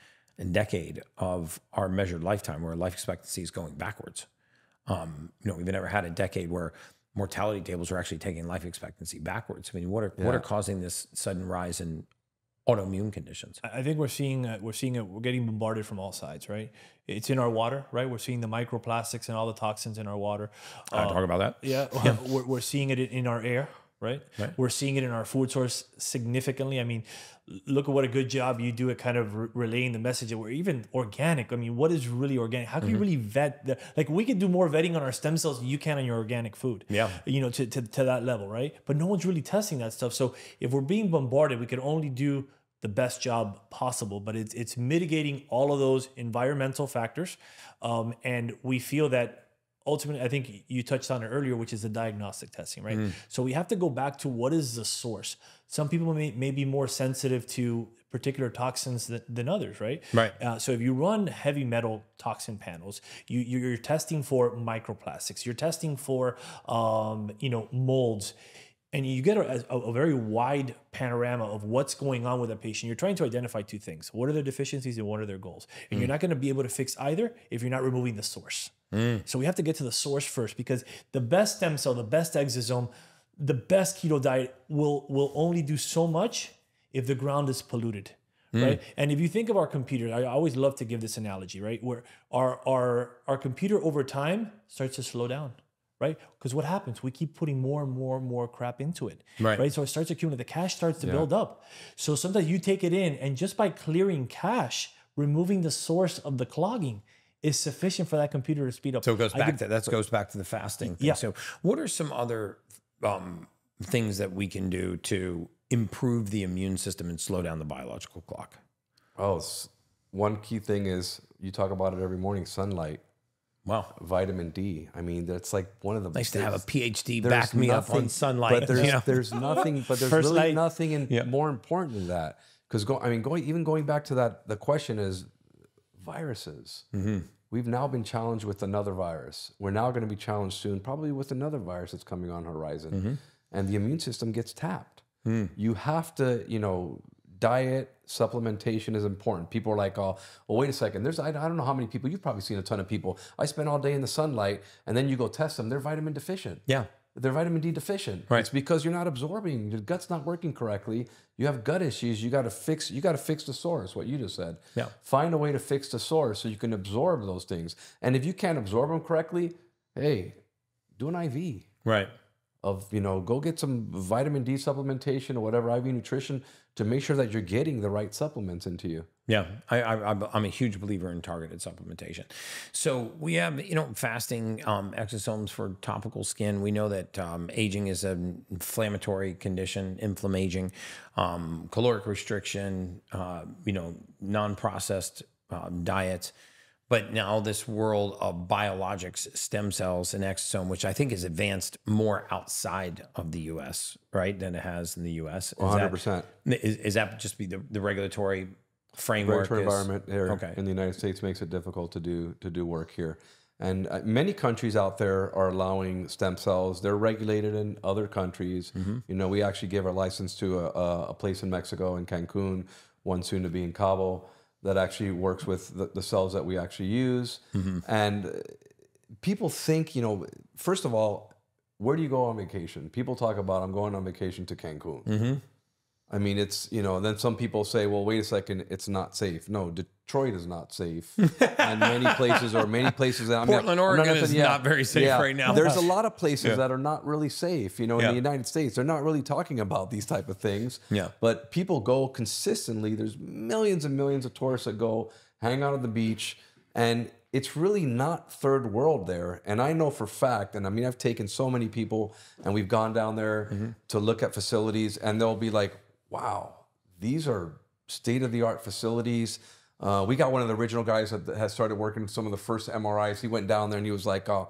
decade of our measured lifetime where life expectancy is going backwards. Um, you know, we've never had a decade where mortality tables are actually taking life expectancy backwards. I mean, what are what are causing this sudden rise in autoimmune conditions? I think we're seeing uh, we're seeing it. We're getting bombarded from all sides, right? It's in our water, right? We're seeing the microplastics and all the toxins in our water. Uh, talk about that. Yeah, we're, we're seeing it in our air, right? We're seeing it in our food source significantly. I mean, look at what a good job you do at kind of re- relaying the message that we're even organic. I mean, what is really organic? How can Mm-hmm. you really vet? The, like, we could do more vetting on our stem cells than you can on your organic food. Yeah. you know, to, to to that level, right? But no one's really testing that stuff. So if we're being bombarded, we can only do the best job possible. But it's it's mitigating all of those environmental factors, um, and we feel that ultimately, I think you touched on it earlier, which is the diagnostic testing, right? So we have to go back to what is the source. Some people may, may be more sensitive to particular toxins than, than others, right? Right. Uh, so if you run heavy metal toxin panels, you you're testing for microplastics, you're testing for um, you know molds. And you get a, a, a very wide panorama of what's going on with a patient. You're trying to identify two things: what are their deficiencies and what are their goals. And you're not going to be able to fix either if you're not removing the source. Mm. So we have to get to the source first because the best stem cell, the best exosome, the best keto diet will will only do so much if the ground is polluted. Mm. Right. And if you think of our computer, I always love to give this analogy, right? Where our our our computer over time starts to slow down. right? Because what happens? We keep putting more and more and more crap into it, Right. right? So it starts accumulating. The cache starts to build up. So sometimes you take it in, and just by clearing cache, removing the source of the clogging is sufficient for that computer to speed up. So it goes back could- to that goes back to the fasting thing. Yeah. So what are some other um, things that we can do to improve the immune system and slow down the biological clock? Oh, s- one key thing is you talk about it every morning: sunlight, Wow. vitamin D. I mean, that's like one of the Nice to have a PhD back me up on sunlight. But there's you know? there's nothing. But there's First really light. nothing in, Yeah. more important than that. Because go, I mean, going even going back to that, the question is viruses. Mm-hmm. We've now been challenged with another virus. We're now going to be challenged soon, probably with another virus that's coming on horizon, Mm-hmm. and the immune system gets tapped. Hmm. You have to, you know, diet supplementation is important. People are like, "Oh, well, wait a second. There's I, I don't know how many people. You've probably seen a ton of people. I spend all day in the sunlight, and then you go test them. They're vitamin deficient yeah. They're vitamin D deficient. Right. It's because you're not absorbing. Your gut's not working correctly. You have gut issues. You got to fix. You got to fix the source. What you just said. Yeah. Find a way to fix the source so you can absorb those things. And if you can't absorb them correctly, hey, do an IV Right. of you know go get some vitamin D supplementation or whatever IV nutrition to make sure that you're getting the right supplements into you. Yeah, I, I, I'm- I'm a huge believer in targeted supplementation. So we have, you know, fasting um, exosomes for topical skin. We know that um, aging is an inflammatory condition, inflammaging, um, caloric restriction, uh, you know, non-processed um, diets. But now this world of biologics, stem cells, and exosome, which I think has advanced more outside of the U.S. right than it has in the U.S. Is that- 100%. Is, is that just be the, the regulatory framework? regulatory is- environment here Okay. in the United States makes it difficult to do to do work here. And uh, many countries out there are allowing stem cells. They're regulated in other countries. Mm-hmm. You know, we actually gave our license to a, a, a place in Mexico, in Cancun, one soon to be in Cabo, that actually works with the, the cells that we actually use. Mm-hmm. And people think, you know, first of all, where do you go on vacation? People talk about I'm going on vacation to Cancun. Mm-hmm. I mean, it's you know. Then some people say, "Well, wait a second, it's not safe." No, Detroit is not safe, and many places or many places. that- I mean, Portland, I'm Oregon nothing- is not very safe right now. There's a lot of places that are not really safe. You know, in Yeah. the United States, they're not really talking about these type of things. Yeah. But people go consistently. There's millions and millions of tourists that go hang out at the beach, and it's really not third world there. And I know for fact, and I mean, I've taken so many people, and we've gone down there Mm-hmm. to look at facilities, and they'll be like, "Wow, these are state of the art facilities." Uh, we got one of the original guys that has started working some of the first MRIs. He went down there and he was like, "Oh,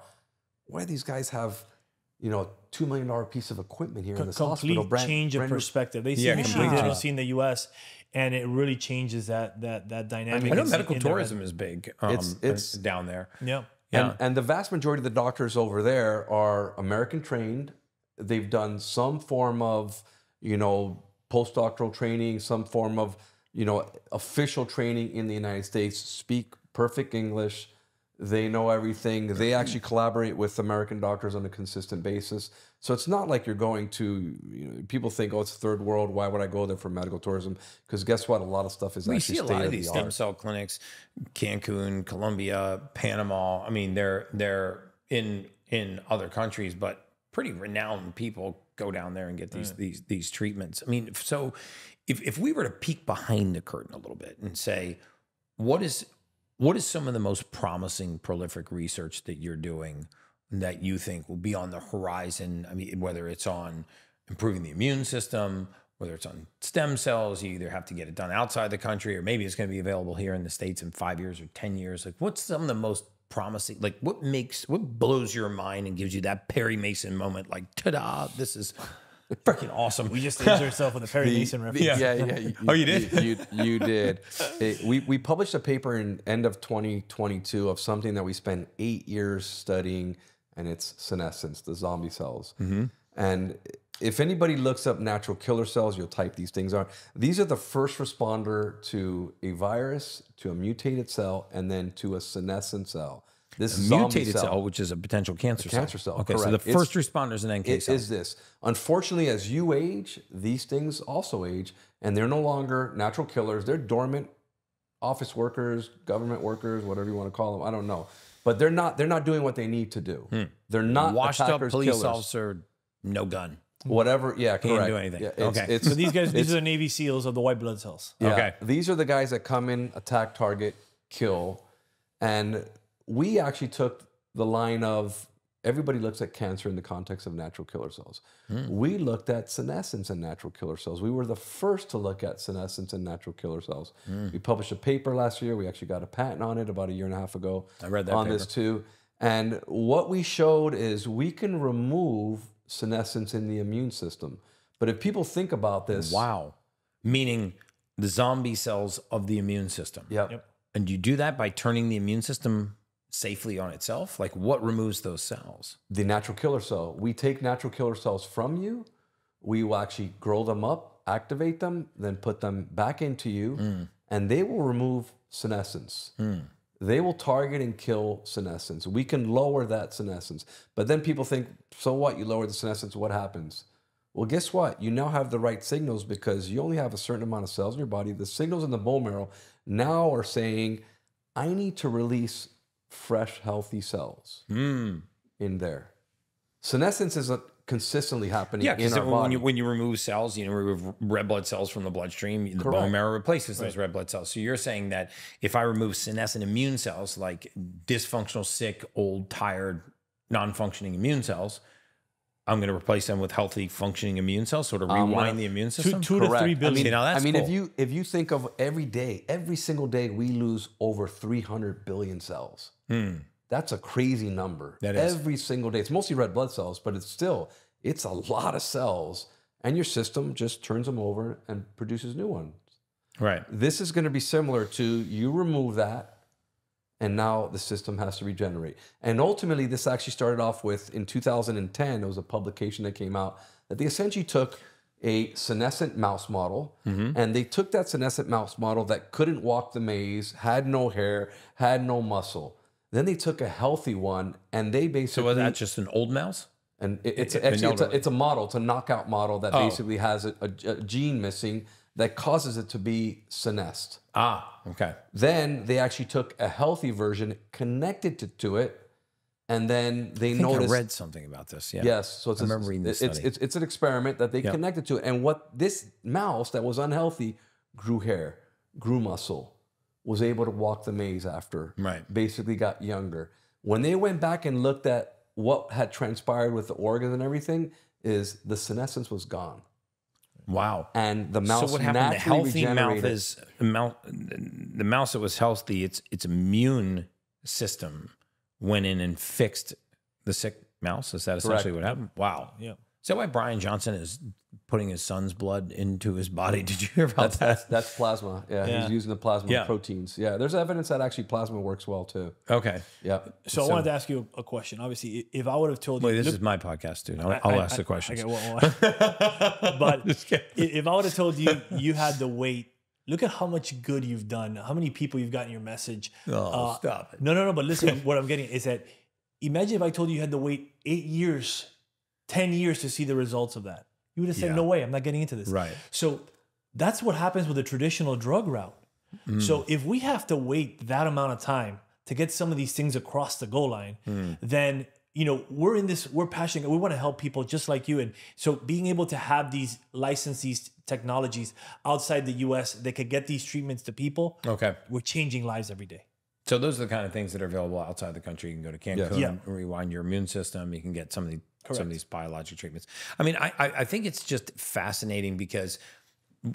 why do these guys have, you know, two million dollar piece of equipment here in this complete hospital?" Brand- change of brand new- perspective. They see Yeah, machines complete they don't see in the U.S. and it really changes that that that dynamic. I know medical tourism is big. Um, It's- it's- down there. Yeah. Yeah. And, and the vast majority of the doctors over there are American trained. They've done some form of, you know, postdoctoral training, some form of, you know, official training in the United States, speak perfect English. They know everything. They actually collaborate with American doctors on a consistent basis. So it's not like you're going to, you know, people think, oh, it's third world. Why would I go there for medical tourism? Because guess what? A lot of stuff is We actually see a lot of of the these stem art. cell clinics, Cancun, Colombia, Panama. I mean, they're they're in in other countries, but pretty renowned people go down there and get these these these treatments. I mean, so if if we were to peek behind the curtain a little bit and say, what is what is some of the most promising prolific research that you're doing that you think will be on the horizon? I mean, whether it's on improving the immune system, whether it's on stem cells, you either have to get it done outside the country or maybe it's going to be available here in the States in five years or 10 years. Like, what's some of the most promising? Like, what makes, what blows your mind and gives you that Perry Mason moment? Like, ta da, this is freaking awesome. We just aged ourselves with a Perry Mason reference. Yeah, yeah. you- Oh, you did? You, you, you did. It- we, we published a paper in end of 2022 of something that we spent eight years studying, and it's senescence, the zombie cells. Mm-hmm. And if anybody looks up natural killer cells, you'll type these things are. These are the first responder to a virus, to a mutated cell, and then to a senescent cell. This zombie mutated cell, which is a potential cancer cell. cancer cell, Okay, so the correct. It's- first responders and NK it cells. is this. Unfortunately, as you age, these things also age, and they're no longer natural killers. They're dormant office workers, government workers, whatever you want to call them. I don't know. but they're not they're not doing what they need to do. Hmm. They're not Washed up police killers. officer, no gun. Whatever, yeah, correct. do anything. Yeah, it's, Okay. it's, So these guys, these are the Navy SEAls of the white blood cells. Yeah. Okay. These are the guys that come in, attack, target, kill. And we actually took the line of everybody looks at cancer in the context of natural killer cells. Hmm. We looked at senescence and natural killer cells. We were the first to look at senescence and natural killer cells. Hmm. We published a paper last year. We actually got a patent on it about a year and a half ago. I read that on this too. And what we showed is we can remove senescence in the immune system. But if people think about this, Wow. Meaning the zombie cells of the immune system. Yep. Yep. And you do that by turning the immune system safely on itself? Like what removes those cells? the natural killer cell. We take natural killer cells from you. We will actually grow them up, activate them, then put them back into you, hmm. and they will remove senescence. Hmm. They will target and kill senescence. We can lower that senescence. But then people think, so what? You lower the senescence, what happens? Well, guess what? You now have the right signals because you only have a certain amount of cells in your body. The signals in the bone marrow now are saying, I need to release fresh, healthy cells in there. Senescence is uh, consistently happening Yeah, in because our when body. you, when you remove cells, you know, remove red blood cells from the bloodstream, the Correct. bone marrow replaces those red blood cells. So you're saying that if I remove senescent immune cells, like dysfunctional, sick, old, tired, non-functioning immune cells, I'm going to replace them with healthy, functioning immune cells, sort of rewind gonna- the immune Two, system. two to three billion. three I mean, See, now that's I mean, if you if you think of every day, every single day, we lose over 300 billion cells. Hmm. That's a crazy number. Hmm. That is. every single day. It's mostly red blood cells, but it's still it's a lot of cells, and your system just turns them over and produces new ones. right. This is going to be similar to you remove that, and now the system has to regenerate. And ultimately, this actually started off with in 2010. There was a publication that came out that they essentially took a senescent mouse model, and they took that senescent mouse model that couldn't walk the maze, had no hair, had no muscle. Then they took a healthy one, and they basically So basically was that just an old mouse? and it- it's It- actually it's a, it's a model, it's a knockout model that Oh. basically has a, a, a gene missing that causes it to be senesced. Ah, okay. Then they actually took a healthy version, connected it to it, and then they I noticed. I read something about this. Yeah. Yes, so it's I a- remember reading this it's, study. it's it's an experiment that they connected to it, and what this mouse that was unhealthy grew hair, grew muscle, was able to walk the maze after. Right. Basically, got younger. When they went back and looked at what had transpired with the organs and everything, is the senescence was gone, Wow. and the mouse so what happened? The healthy mouth is the mouse that was healthy, its its immune system went in and fixed the sick mouse. Is that essentially what happened? Wow. Yeah. Is that why Bryan Johnson is putting his son's blood into his body? Did you hear about That's, that? that's that's plasma. Yeah, Yeah. he's using the plasma Yeah. proteins. Yeah, there's evidence that actually plasma works well too. Okay. Yeah. So, I wanted to ask you a question. Obviously, if I would have told you, Wait, this look- is my podcast, dude. I'll, I- I'll ask I- the questions. okay, well, well, but if I would have told you you had the weight, look at how much good you've done, how many people you've gotten your message. Oh, uh, stop it. No, no, no. But listen, what I'm getting is that imagine if I told you you had to wait eight years, 10 years to see the results of that. You would have said, Yeah. no way, I'm not getting into this. Right. So that's what happens with a traditional drug route. Mm. So if we have to wait that amount of time to get some of these things across the goal line, Mm. then you know we're in this. We're passionate. We want to help people just like you. And so being able to have these license these technologies outside the U.S. that could get these treatments to people, Okay. we're changing lives every day. So those are the kind of things that are available outside the country. You can go to Cancun, Yeah. rewind your immune system. You can get some of the some of these biologic treatments. I mean, I I, I think it's just fascinating because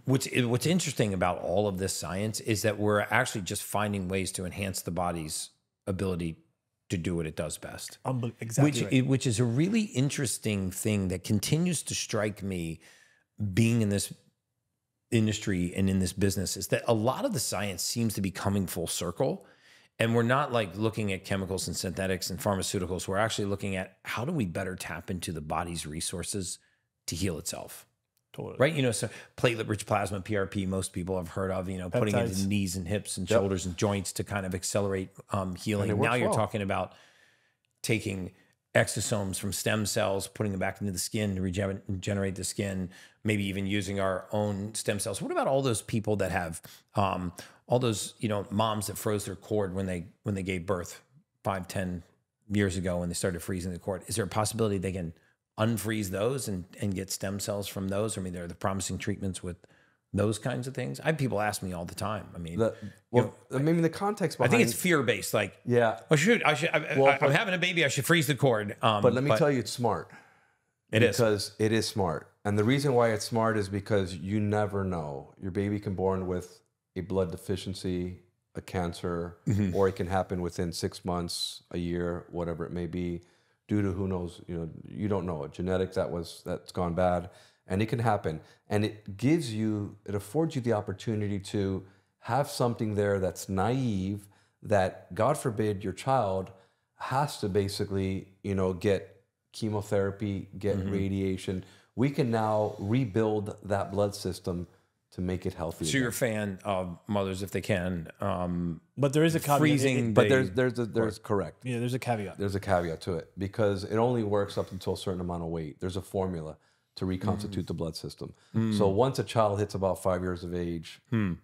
what's what's interesting about all of this science is that we're actually just finding ways to enhance the body's ability to do what it does best Unbel- exactly which right. which is a really interesting thing that continues to strike me being in this industry and in this business is that a lot of the science seems to be coming full circle and we're not like looking at chemicals and synthetics and pharmaceuticals we're actually looking at how do we better tap into the body's resources to heal itself totally. right you know so platelet rich plasma prp most people have heard of you know putting it Peptides. in knees and hips and shoulders and joints to kind of accelerate um, healing now you're well. talking about taking exosomes from stem cells putting them back into the skin to regenerate the skin maybe even using our own stem cells what about all those people that have um, all those you know moms that froze their cord when they when they gave birth five, ten years ago when they started freezing the cord. Is there a possibility they can unfreeze those and, and get stem cells from those? I mean, there are the promising treatments with those kinds of things. I have people ask me all the time. I mean, The, well, I mean, the context I think it's fear based. Like, yeah. I should, I should, I, Well, I, am having a baby. I should freeze the cord. Um, But let me tell you, it's smart. It is. because it is smart. And the reason why it's smart is because you never know. Your baby can born with a blood deficiency, a cancer, Mm-hmm. or it can happen within six months, a year, whatever it may be, due to who knows, you know, you don't know. A genetics that was that's gone bad. And it can happen. And it gives you, it affords you the opportunity to have something there that's naive, that God forbid your child has to basically, you know, get chemotherapy, get Mm-hmm. radiation. We can now rebuild that blood system to make it healthy. so again. you're a fan of mothers if they can. Um, But there is a caveat. freezing, It- it- but there's there's a, there's correct. yeah, there's a caveat. There's a caveat to it because it only works up until a certain amount of weight. There's a formula to reconstitute the blood system. So hmm. once a child hits about five years of age, hmm.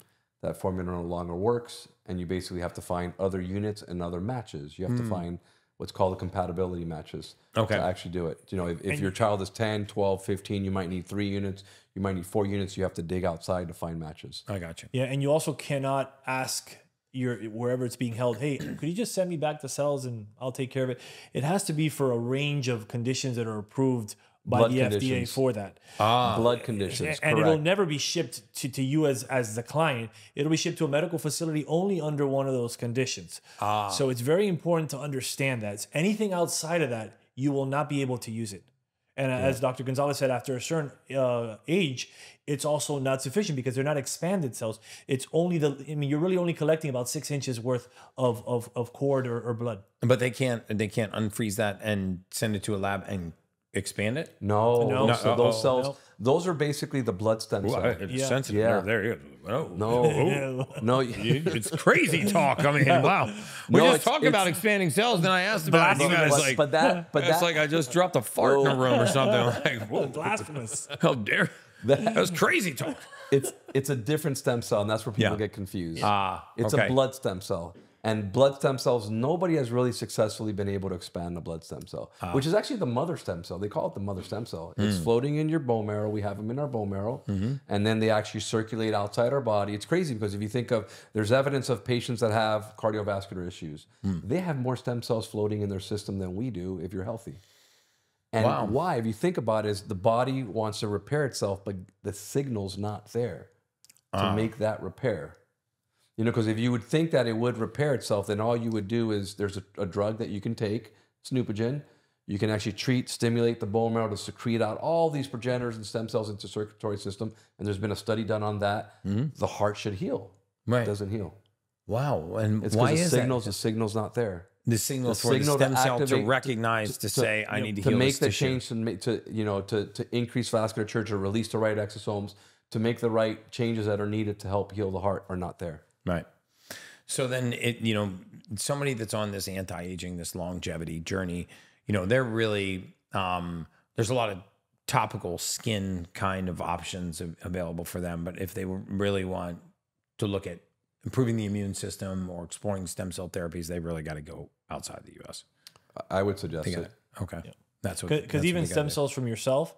that formula no longer works, and you basically have to find other units and other matches. You have to hmm. find what's called the compatibility matches Okay. to actually do it. You know, if, if your child is 10, 12, 15, you might need three units. You might need four units. You have to dig outside to find matches. I got you. Yeah, and you also cannot ask your wherever it's being held, hey, could you just send me back the cells and I'll take care of it. It has to be for a range of conditions that are approved by Blood the FDA for that. Ah, blood conditions, and, and it'll never be shipped to, to you as as the client. It'll be shipped to a medical facility only under one of those conditions. Ah. So it's very important to understand that it's anything outside of that, you will not be able to use it. And as Dr. Gonzalez said, after a certain uh, age, it's also not sufficient because they're not expanded cells. It's only the, I mean, you're really only collecting about six inches worth of, of, of cord or, or blood. But they can't they can't unfreeze that and send it to a lab and expand it. No, No. those, No, those uh-oh. cells, No. those are basically the blood stem cells. it's Yeah. sensitive Yeah. nerve there. you go. Oh. No, no, It's crazy talk. I mean, wow. We No, just it's- talking about expanding cells, then I asked about it. You guys but, like, but that, but that's that, like I just dropped a fart in a room or something. Like, whoa, Blasphemous. how dare? That was crazy talk. it's it's a different stem cell, and that's where people Yeah. get confused. Ah, it's okay. a blood stem cell, and blood stem cells. Nobody has really successfully been able to expand a blood stem cell, Ah. which is actually the mother stem cell. They call it the mother stem cell. It's Hmm. floating in your bone marrow. We have them in our bone marrow, Mm-hmm. and then they actually circulate outside our body. It's crazy because if you think of, there's evidence of patients that have cardiovascular issues. Hmm. They have more stem cells floating in their system than we do if you're healthy. And Wow. why, if you think about it, is the body wants to repair itself, but the signal's not there to make that repair. You know, because if you would think that it would repair itself, then all you would do is there's a, a drug that you can take, Neupogen. You can actually treat, stimulate the bone marrow to secrete out all these progenitors and stem cells into the circulatory system. And there's been a study done on that. Mm-hmm. The heart should heal. Right. It doesn't heal. Wow. And It's why the is signals, that? the signal's not there. The signal the for the signal to stem cell to activate- recognize to, say I need to, to heal make this the tissue. change to make to you know to to increase vasculature to release the right exosomes to make the right changes that are needed to help heal the heart are not there. Right. So then it, you know, somebody that's on this anti-aging, this longevity journey, you know, they're really um there's a lot of topical skin kind of options available for them, but if they really want to look at improving the immune system or exploring stem cell therapies, they really got to go outside the US. I would suggest it. it. Okay. That's what because even they gotta stem do. cells from yourself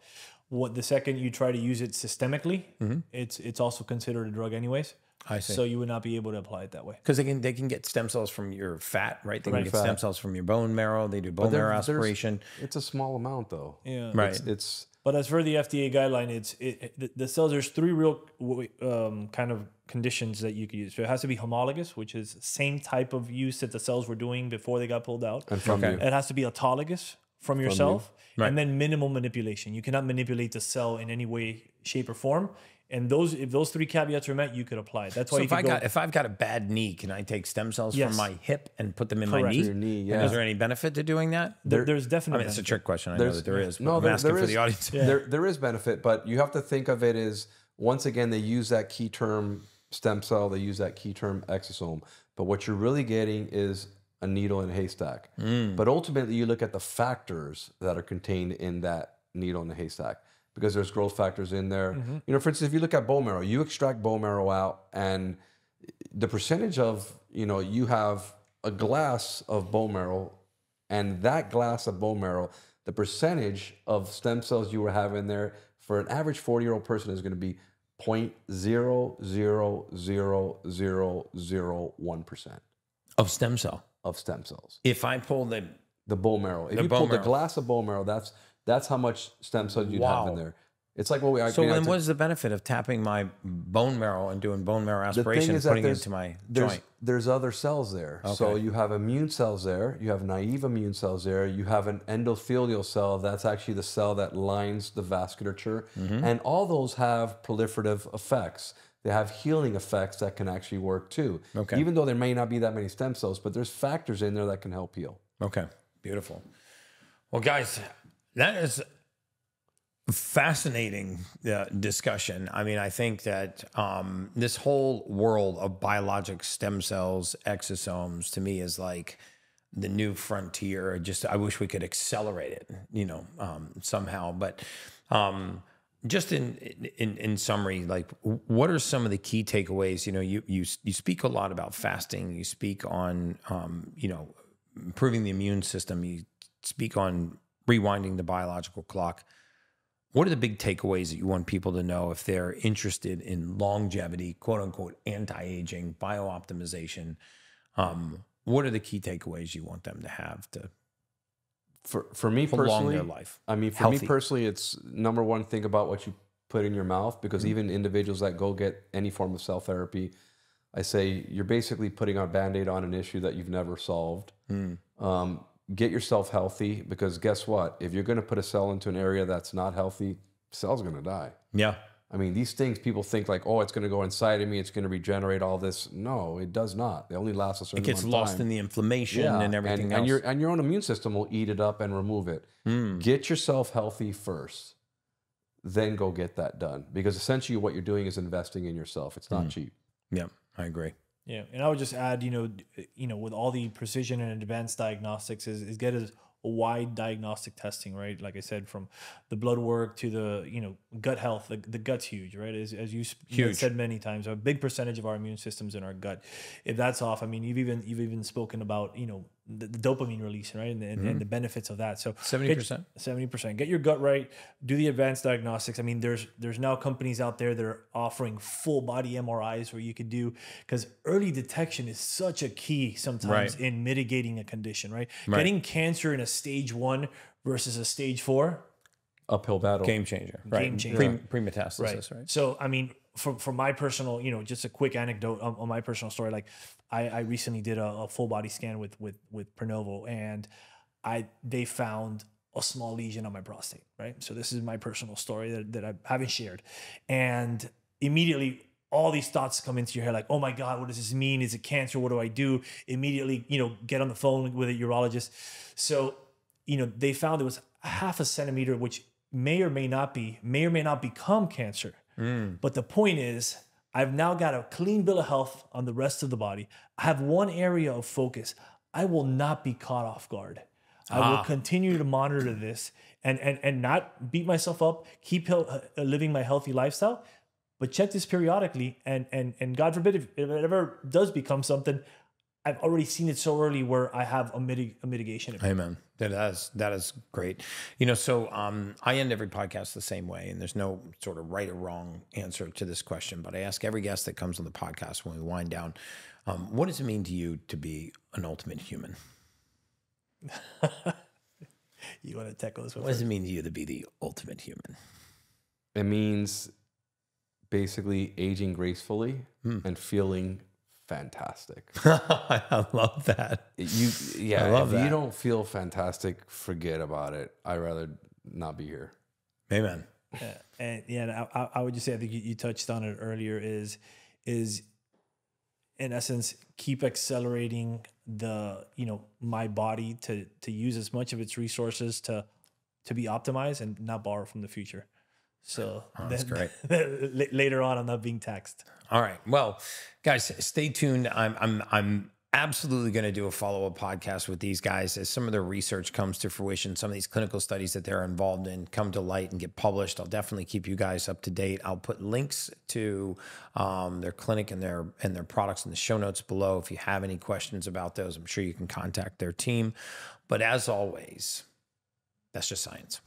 what the second you try to use it systemically Mm-hmm. it's it's also considered a drug anyways I see. so you would not be able to apply it that way Because they can they can get stem cells from your fat, right? They can get stem Fat. cells from your bone marrow. They do bone there- marrow there's- aspiration. It's a small amount though. yeah Right. It's, it's but as for the fda guideline it's it, it- the, the cells there's three real w- um, kind of conditions that you could use so it has to be homologous which is same type of use that the cells were doing before they got pulled out and from Okay. you. it has to be autologous from yourself Right. and then minimal manipulation you cannot manipulate the cell in any way shape or form and those if those three caveats are met you could apply it that's why So you if I could go, got if I've got a bad knee, can I take stem cells Yes. from my hip and put them in my Correct. knee? Your knee, And is there any benefit to doing that? there, there's definitely. I definitely mean, it's a trick question. I know There's- that there is. But no, I'm there- asking there for is- the audience. There, there is benefit, but you have to think of it as once again they use that key term stem cell, they use that key term exosome. But what you're really getting is a needle in a haystack. Hmm. But ultimately, you look at the factors that are contained in that needle in the haystack because there's growth factors in there. Mm-hmm. You know, for instance, if you look at bone marrow, you extract bone marrow out, and the percentage of you know you have a glass of bone marrow, and that glass of bone marrow, the percentage of stem cells you were having there for an average 40 year old person is going to be 0.0000001% Of stem cell. of stem cells. If I pull the The bone marrow. If The you a marrow. glass of bone marrow, that's that's how much stem cells you'd have in there. It's like what we. I so mean, then what is the benefit of tapping my bone marrow and doing bone marrow aspiration, that putting it into my there's, joint? there's other cells there. So you have immune cells there. You have naive immune cells there. You have an endothelial cell. That's actually the cell that lines the vasculature. Mm-hmm. And all those have proliferative effects. They have healing effects that can actually work too. Okay. Even though there may not be that many stem cells, but there's factors in there that can help heal. Okay, beautiful. Well, guys, that is fascinating uh, discussion. I mean, I think that um, this whole world of biologic stem cells, exosomes, to me is like the new frontier. Just I wish we could accelerate it, you know, um, somehow. But um, just in, in in summary, like what are some of the key takeaways? You know, you you you speak a lot about fasting. You speak on um, you know improving the immune system. You speak on rewinding the biological clock. What are the big takeaways that you want people to know if they're interested in longevity, quote unquote, anti aging, biooptimization? Um, what are the key takeaways you want them to have to For for me personally, their life? I mean, for Healthy. me personally, it's number one. Think about what you put in your mouth because Mm-hmm. even individuals that go get any form of cell therapy, I say you're basically putting a band aid on an issue that you've never solved. Mm. Um, get yourself healthy because guess what? If you're going to put a cell into an area that's not healthy, cell's going to die. Yeah. I mean, these things people think like, oh, it's going to go inside of me, it's going to regenerate all this. No, it does not. They only last a certain It gets lost time. in the inflammation and everything and, else. And your and your own immune system will eat it up and remove it. Mm. Get yourself healthy first, then go get that done. Because essentially, what you're doing is investing in yourself. It's not Mm. cheap. yeah, I agree. Yeah, and I would just add, you know, you know, with all the precision and advanced diagnostics, is, is get a, a wide diagnostic testing, right? Like I said, from the blood work to the, you know, gut health. The, the gut's huge, right? As, as you Huge. said many times, a big percentage of our immune systems in our gut. If that's off, I mean, you've even you've even spoken about, you know, the, the dopamine release, right, and, and, and the mm-hmm. benefits of that. So 70%? seventy percent. Get your gut right. Do the advanced diagnostics. I mean, there's there's now companies out there that are offering full body MRIs where you could do because early detection is such a key sometimes Right. in mitigating a condition. Right? Right. Getting cancer in a stage one versus a stage four. Uphill battle. Game changer. Right. Game changer. Pre, pre-metastasis, right? So, I mean, from from my personal, you know, just a quick anecdote on, on my personal story. Like, I, I recently did a, a full body scan with with with Prenuvo, and I they found a small lesion on my prostate. Right. So this is my personal story that, that I haven't shared, and immediately all these thoughts come into your head like oh my god what does this mean? Is it cancer? What do i do? Immediately you know get on the phone with a urologist. So you know they found it was half a centimeter which may or may not be may or may not become cancer. Hmm. But the point is i've now got a clean bill of health on the rest of the body. I have one area of focus. I will not be caught off guard. I will continue to monitor this and and and not beat myself up keep hel- uh, living my healthy lifestyle but check this periodically and and and god forbid if, if it ever does become something i've already seen it so early where i have a, mitig- a mitigation Amen. That is that is great. You know, so um, I end every podcast the same way, and there's no sort of right or wrong answer to this question. But I ask every guest that comes on the podcast when we wind down, um, what does it mean to you to be an ultimate human? you want to tackle this one What does it mean to you to be the ultimate human? It means basically aging gracefully Hmm. and feeling fantastic. I love that. You yeah, I love if that. you don't feel fantastic, forget about it. I'd rather not be here. Amen. Uh, yeah, and yeah, I, I- I would just say I think you, you touched on it earlier. Is is in essence keep accelerating the you know my body to to use as much of its resources to to be optimized and not borrow from the future. So Oh, that's then- la- later on, I'm not being taxed. All right. Well, guys, stay tuned. I'm I'm I'm absolutely going to do a follow up podcast with these guys as some of their research comes to fruition. Some of these clinical studies that they're involved in come to light and get published. I'll definitely keep you guys up to date. I'll put links to um, their clinic and their and their products in the show notes below. If you have any questions about those, I'm sure you can contact their team. But as always, that's just science.